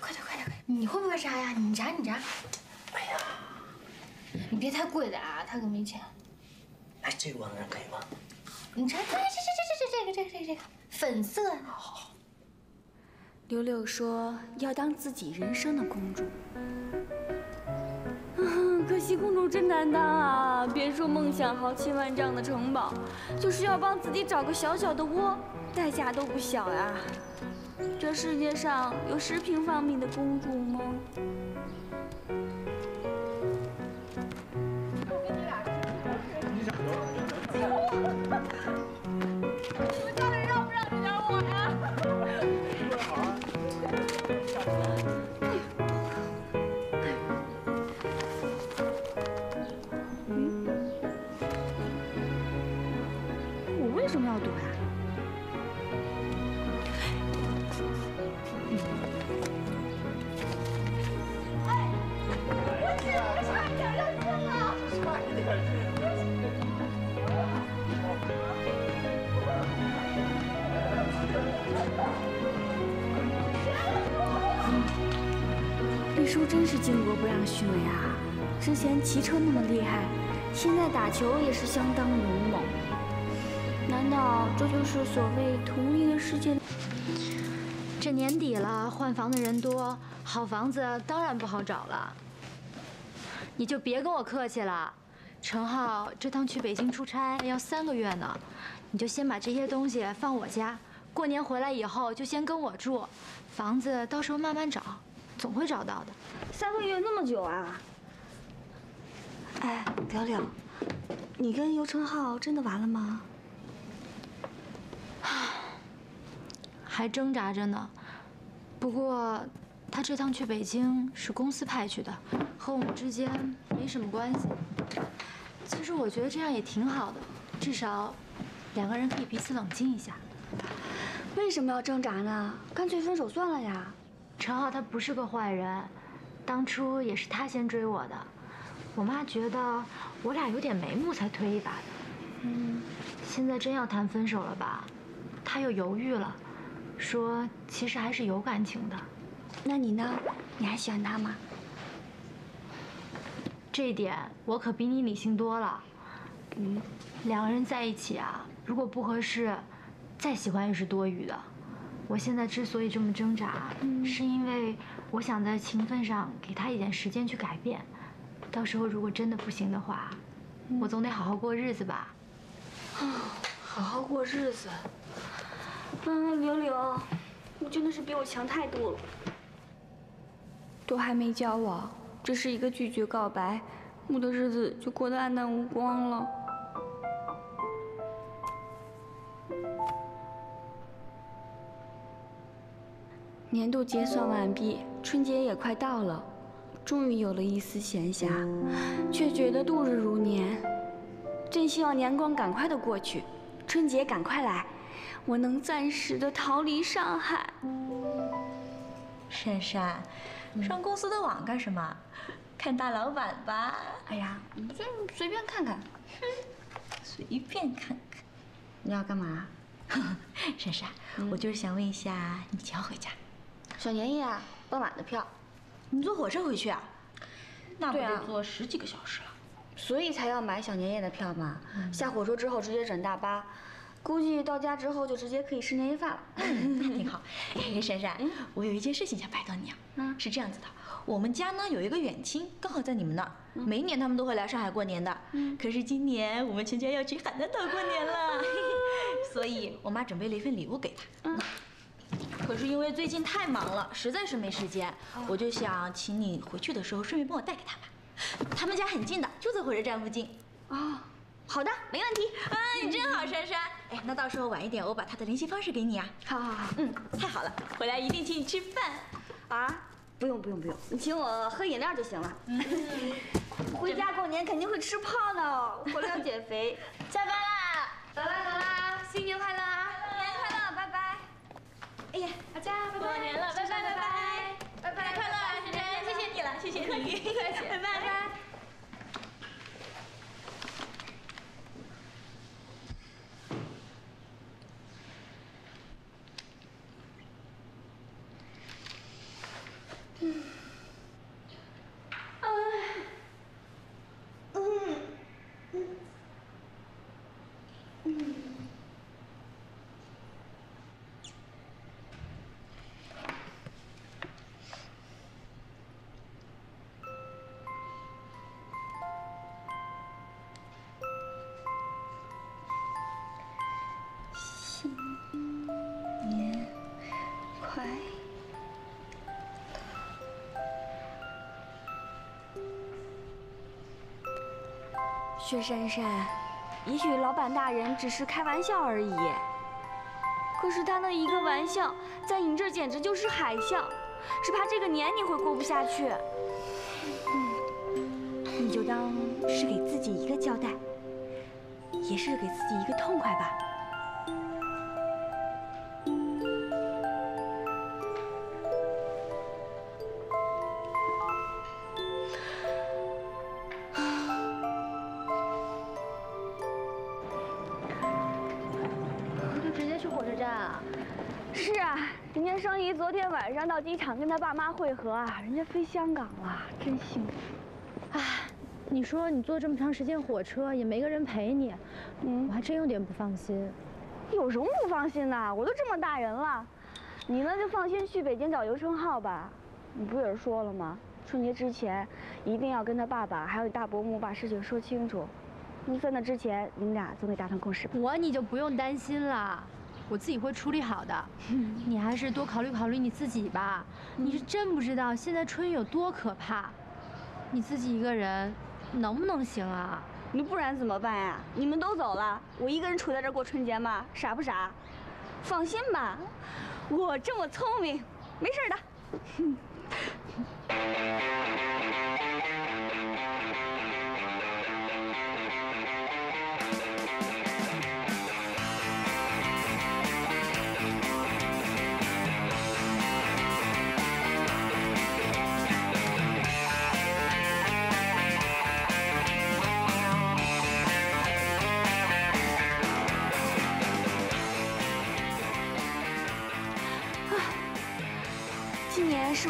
快点快点！你会不会扎呀？你扎你扎。哎呀，你别太贵的啊，他可没钱。哎，这个往那儿可以吗？你扎，这这这这这这个这个这个这个粉色好。柳柳说要当自己人生的公主。啊，可惜公主真难当啊！别说梦想豪气万丈的城堡，就是要帮自己找个小小的窝，代价都不小呀。这世界上有十平方米的公主吗？真是巾帼不让须眉啊！之前骑车那么厉害，现在打球也是相当勇猛。难道这就是所谓同一个世界？这年底了，换房的人多，好房子当然不好找了。你就别跟我客气了，陈浩这趟去北京出差要三个月呢，你就先把这些东西放我家，过年回来以后就先跟我住，房子到时候慢慢找，总会找到的。三个月那么久啊？哎，柳柳，你跟尤承浩真的完了吗？还挣扎着呢。不过，他这趟去北京是公司派去的，和我们之间没什么关系。其实我觉得这样也挺好的，至少两个人可以彼此冷静一下。为什么要挣扎呢？干脆分手算了呀。陈浩他不是个坏人，当初也是他先追我的。我妈觉得我俩有点眉目，才推一把的。嗯，现在真要谈分手了吧？他又犹豫了，说其实还是有感情的。那你呢？你还喜欢他吗？这一点我可比你理性多了。嗯，两个人在一起啊，如果不合适，再喜欢也是多余的。我现在之所以这么挣扎，是因为我想在情分上给他一点时间去改变。到时候如果真的不行的话，我总得好好过日子吧。啊好好过日子。嗯，柳柳，你真的是比我强太多了。都还没交往，这是一个拒绝告白，我的日子就过得黯淡无光了。年度结算完毕，春节也快到了，终于有了一丝闲暇，却觉得度日如年。真希望年关赶快的过去，春节赶快来，我能暂时的逃离上海。珊珊，上公司的网干什么？看大老板吧。哎呀，你就随便看看。随便看看。你要干嘛？珊珊，我就是想问一下，你几号回家？小年夜啊，傍晚的票。你坐火车回去啊？那不得坐十几个小时了。所以才要买小年夜的票嘛。下火车之后直接转大巴，估计到家之后就直接可以吃年夜饭了。那挺好。哎，珊珊，我有一件事情想拜托你啊。嗯，是这样子的，我们家呢有一个远亲，刚好在你们那儿，每一年他们都会来上海过年的。嗯，可是今年我们全家要去海南岛过年了，所以我妈准备了一份礼物给他。嗯。可是因为最近太忙了，实在是没时间，我就想请你回去的时候顺便帮我带给他吧。他们家很近的，就在火车站附近。哦，好的，没问题。啊，你真好，珊珊。哎，那到时候晚一点我把他的联系方式给你啊。好好好，嗯，太好了，回来一定请你吃饭。啊，不用不用不用，你请我喝饮料就行了。回家过年肯定会吃胖的，回来要减肥。下班啦，走啦走啦，新年快乐啊！谢谢你了，谢谢 快薛珊珊，也许老板大人只是开玩笑而已。可是他那一个玩笑，在你这简直就是海啸，只怕这个年你会过不下去。你就当是给自己一个交代，也是给自己一个痛快吧。到机场跟他爸妈会合啊，人家飞香港了，真幸福。哎，你说你坐这么长时间火车，也没个人陪你，嗯，我还真有点不放心。有什么不放心的？我都这么大人了，你呢就放心去北京找游春浩吧。你不也是说了吗？春节之前一定要跟他爸爸还有你大伯母把事情说清楚。你在那之前，你们俩总得达成共识吧？我你就不用担心了，我自己会处理好的。你还是多考虑考虑你自己吧。你是真不知道现在春运有多可怕，你自己一个人能不能行啊？你不然怎么办呀？你们都走了，我一个人杵在这儿过春节吗？傻不傻？放心吧，我这么聪明，没事的。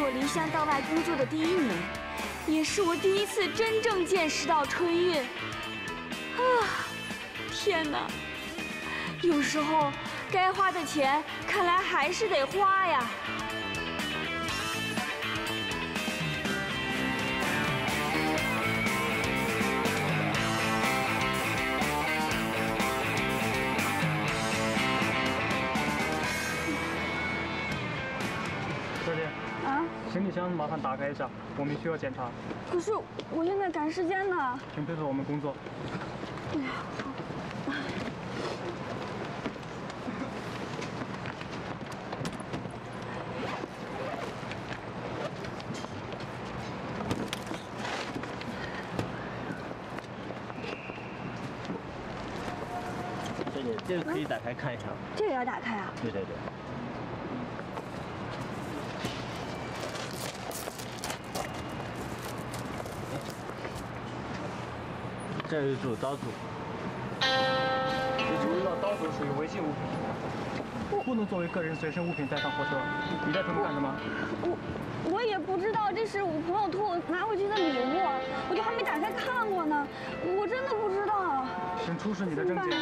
我离乡到外工作的第一年，也是我第一次真正见识到春运。啊，天哪！有时候该花的钱，看来还是得花呀。打开一下，我们需要检查，可是我现在赶时间呢。请配合我们工作。哎呀，好。小姐，这个可以打开看一下。这个要打开啊？对对对。这是主刀组，请注意到，刀组属于违禁物品。不能作为个人随身物品带上火车。你带他们干什么？我我也不知道这是我朋友托我拿回去的礼物，我就还没打开看过呢，我真的不知道。请出示你的证件。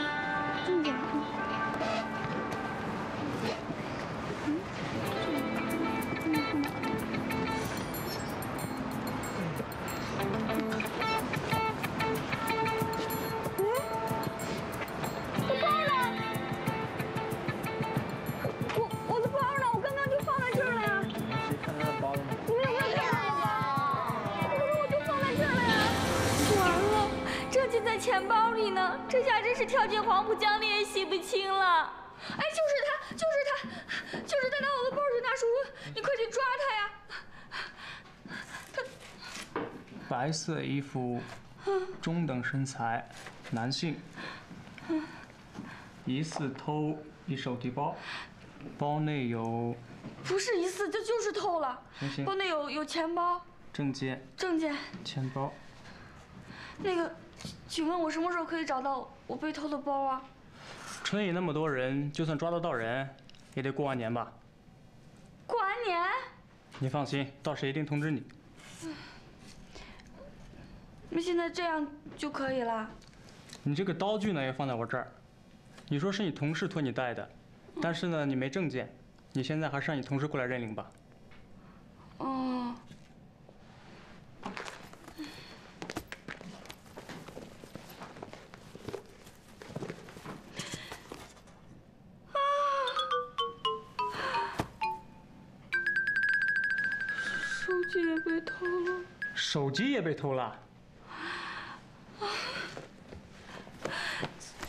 跳进黄浦江里也洗不清了。哎，就是他，就是他，就是他拿我的包去拿叔叔，你快去抓他呀！他白色衣服，中等身材，男性，疑似偷一手提包，包内有不是疑似，这就是偷了。行行包内有有钱包、证件、证件。钱包。那个，请问我什么时候可以找到我被偷的包啊？村里那么多人，就算抓得到人，也得过完年吧。过完年？你放心，到时一定通知你。那现在这样就可以了？你这个刀具呢，也放在我这儿。你说是你同事托你带的，但是呢，你没证件，你现在还是让你同事过来认领吧。哦。手手机也被偷了。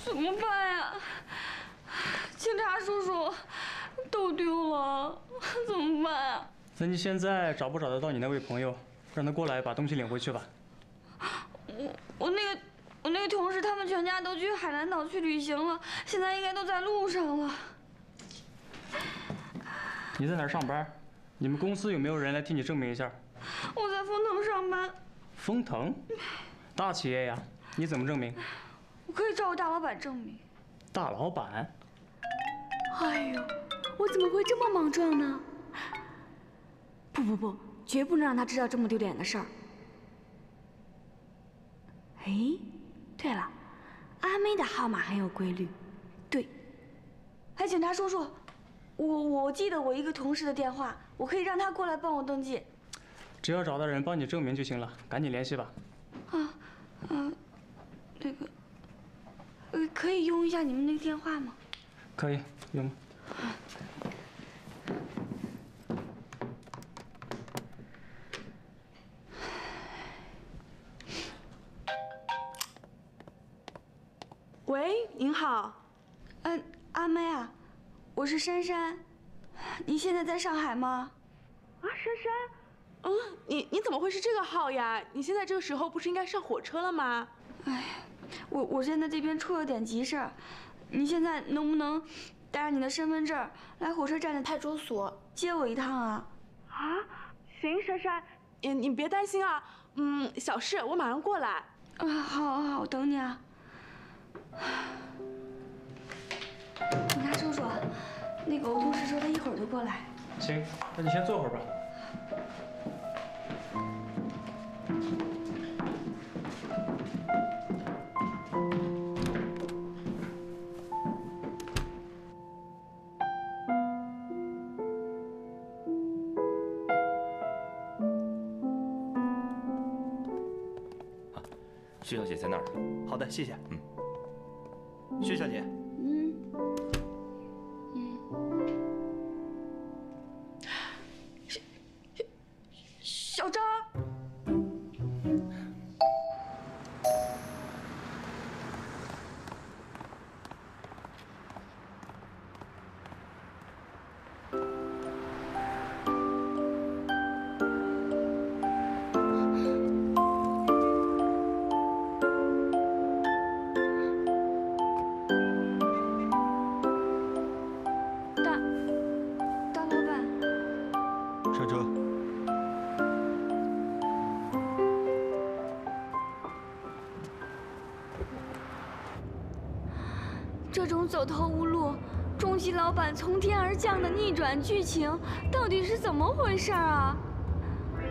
怎么办呀？警察叔叔，都丢了，怎么办啊？那你现在找不找得到你那位朋友？让他过来把东西领回去吧。我我那个我那个同事他们全家都去海南岛去旅行了，现在应该都在路上了。你在哪儿上班？你们公司有没有人来替你证明一下？我在风腾上班，风腾，大企业呀，你怎么证明？我可以找我大老板证明。大老板？哎呦，我怎么会这么莽撞呢？不不不，绝不能让他知道这么丢脸的事儿。哎，对了，阿妹的号码很有规律。对，哎，警察叔叔，我我记得我一个同事的电话，我可以让他过来帮我登记。只要找到人帮你证明就行了，赶紧联系吧。啊，嗯，那个，呃，可以用一下你们那个电话吗？可以，用。喂，您好。嗯，阿妹啊，我是珊珊，你现在在上海吗？啊，珊珊。嗯，你你怎么会是这个号呀？你现在这个时候不是应该上火车了吗？哎，我我现在这边出了点急事儿，你现在能不能带上你的身份证来火车站的派出所接我一趟啊？啊，行，珊珊，你你别担心啊，嗯，小事，我马上过来。啊，好，好，好，我等你啊。警察叔叔，那个我同事说他一会儿就过来。行，那你先坐会儿吧。徐小姐在那儿。好的，谢谢。嗯，薛小姐，走投无路、中戏老板从天而降的逆转剧情到底是怎么回事啊？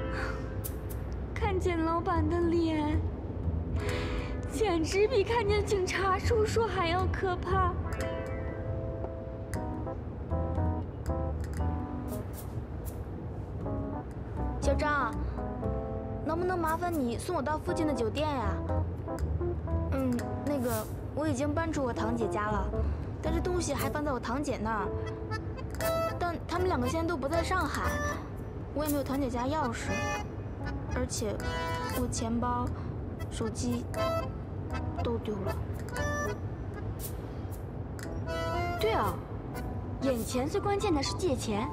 看见老板的脸，简直比看见警察叔叔还要可怕。小张，能不能麻烦你送我到附近的酒店呀？嗯，那个我已经搬出我堂姐家了，东西还放在我堂姐那儿。但他们两个现在都不在上海，我也没有堂姐家钥匙，而且我钱包、手机都丢了。对啊，眼前最关键的是借钱。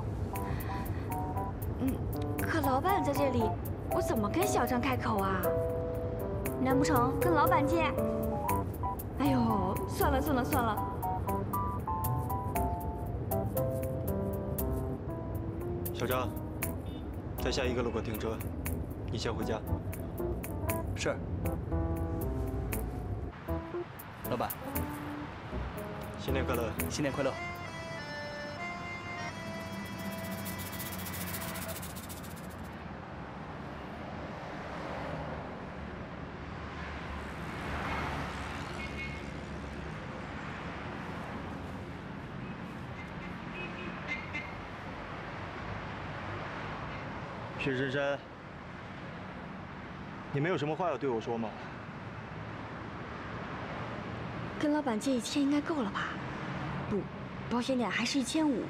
嗯，可老板在这里，我怎么跟小张开口啊？难不成跟老板借？哎呦，算了算了算了。张，在下一个路口停车，你先回家。是。老板，新年快乐！新年快乐！薛深深，你没有什么话要对我说吗？跟老板借一千应该够了吧？不，保险点还是一千五。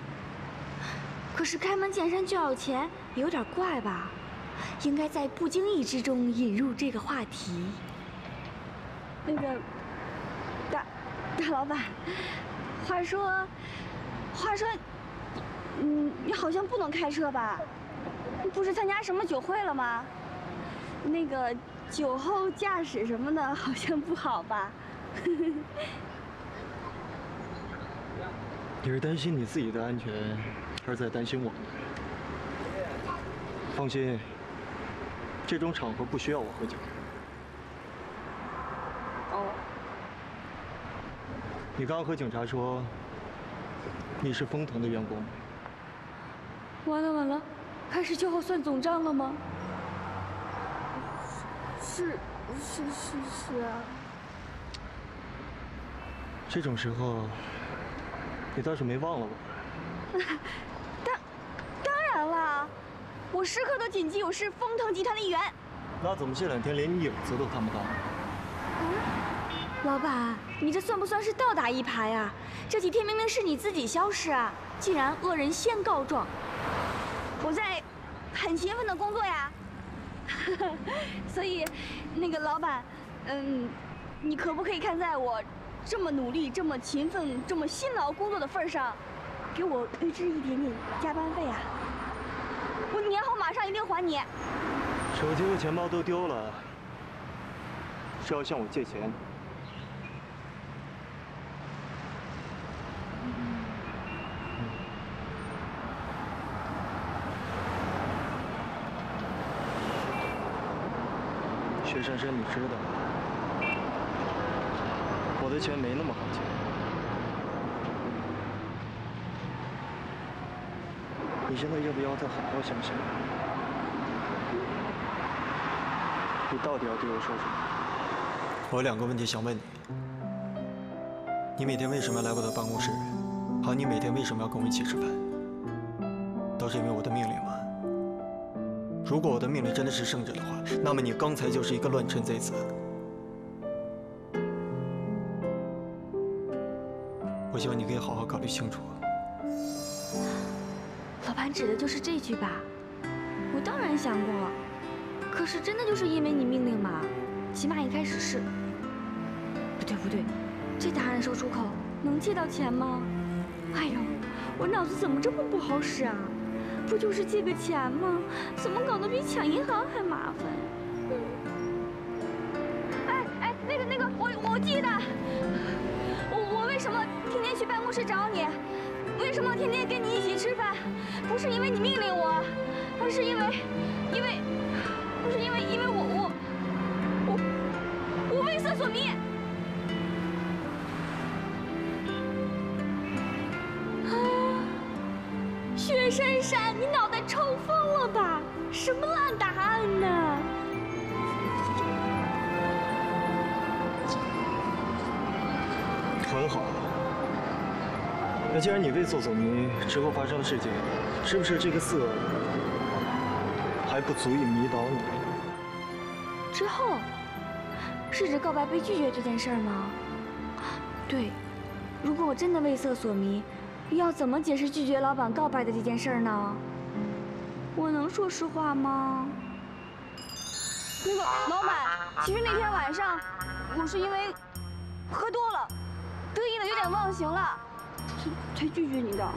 可是开门见山就要钱，有点怪吧？应该在不经意之中引入这个话题。那个大大老板，话说，话说，嗯，你好像不能开车吧？你不是参加什么酒会了吗？那个酒后驾驶什么的，好像不好吧？你是担心你自己的安全，还是在担心我们？放心，这种场合不需要我喝酒。哦。你刚刚和警察说你是风腾的员工。完了完了，开始秋后算总账了吗？是是是是啊。这种时候，你倒是没忘了我。当当然了，我时刻都谨记我是风腾集团的一员。那怎么这两天连你影子都看不到？老板，你这算不算是倒打一耙呀？这几天明明是你自己消失啊，竟然恶人先告状。我在很勤奋的工作呀，所以那个老板，嗯，你可不可以看在我这么努力、这么勤奋、这么辛劳工作的份上，给我预支一点点加班费啊？我年后马上一定还你。手机和钱包都丢了，是要向我借钱？薛珊珊，你知道，我的钱没那么好借。你现在要不要再好好想想？你到底要对我说什么？我有两个问题想问你：你每天为什么要来我的办公室？还有你每天为什么要跟我一起吃饭？都是因为我的命令吗？如果我的命令真的是圣旨的话，那么你刚才就是一个乱臣贼子。我希望你可以好好考虑清楚。老板指的就是这句吧？我当然想过，可是真的就是因为你命令吗？起码一开始是。不对不对，这答案说出口能借到钱吗？哎呦，我脑子怎么这么不好使啊？不就是借个钱吗？怎么搞得比抢银行还麻烦？哎哎，那个那个，我我记得，我我为什么天天去办公室找你？为什么天天跟你一起吃饭？不是因为你命令我，而是因为，因为，不是因为，因为我我我我为色所迷。珊珊，你脑袋抽风了吧？什么烂答案呢？很好。那既然你为做总迷，之后发生的事情，是不是这个色还不足以迷倒你？之后是指告白被拒绝这件事吗？对，如果我真的为色所迷，要怎么解释拒绝老板告白的这件事儿呢？我能说实话吗？那个老板，其实那天晚上我是因为喝多了，得意的有点忘形了，才才拒绝你的。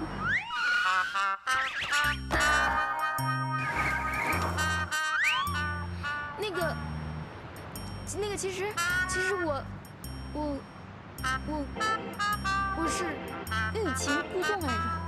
那个，那个，其实，其实我，我，我，我是欲擒故纵来着。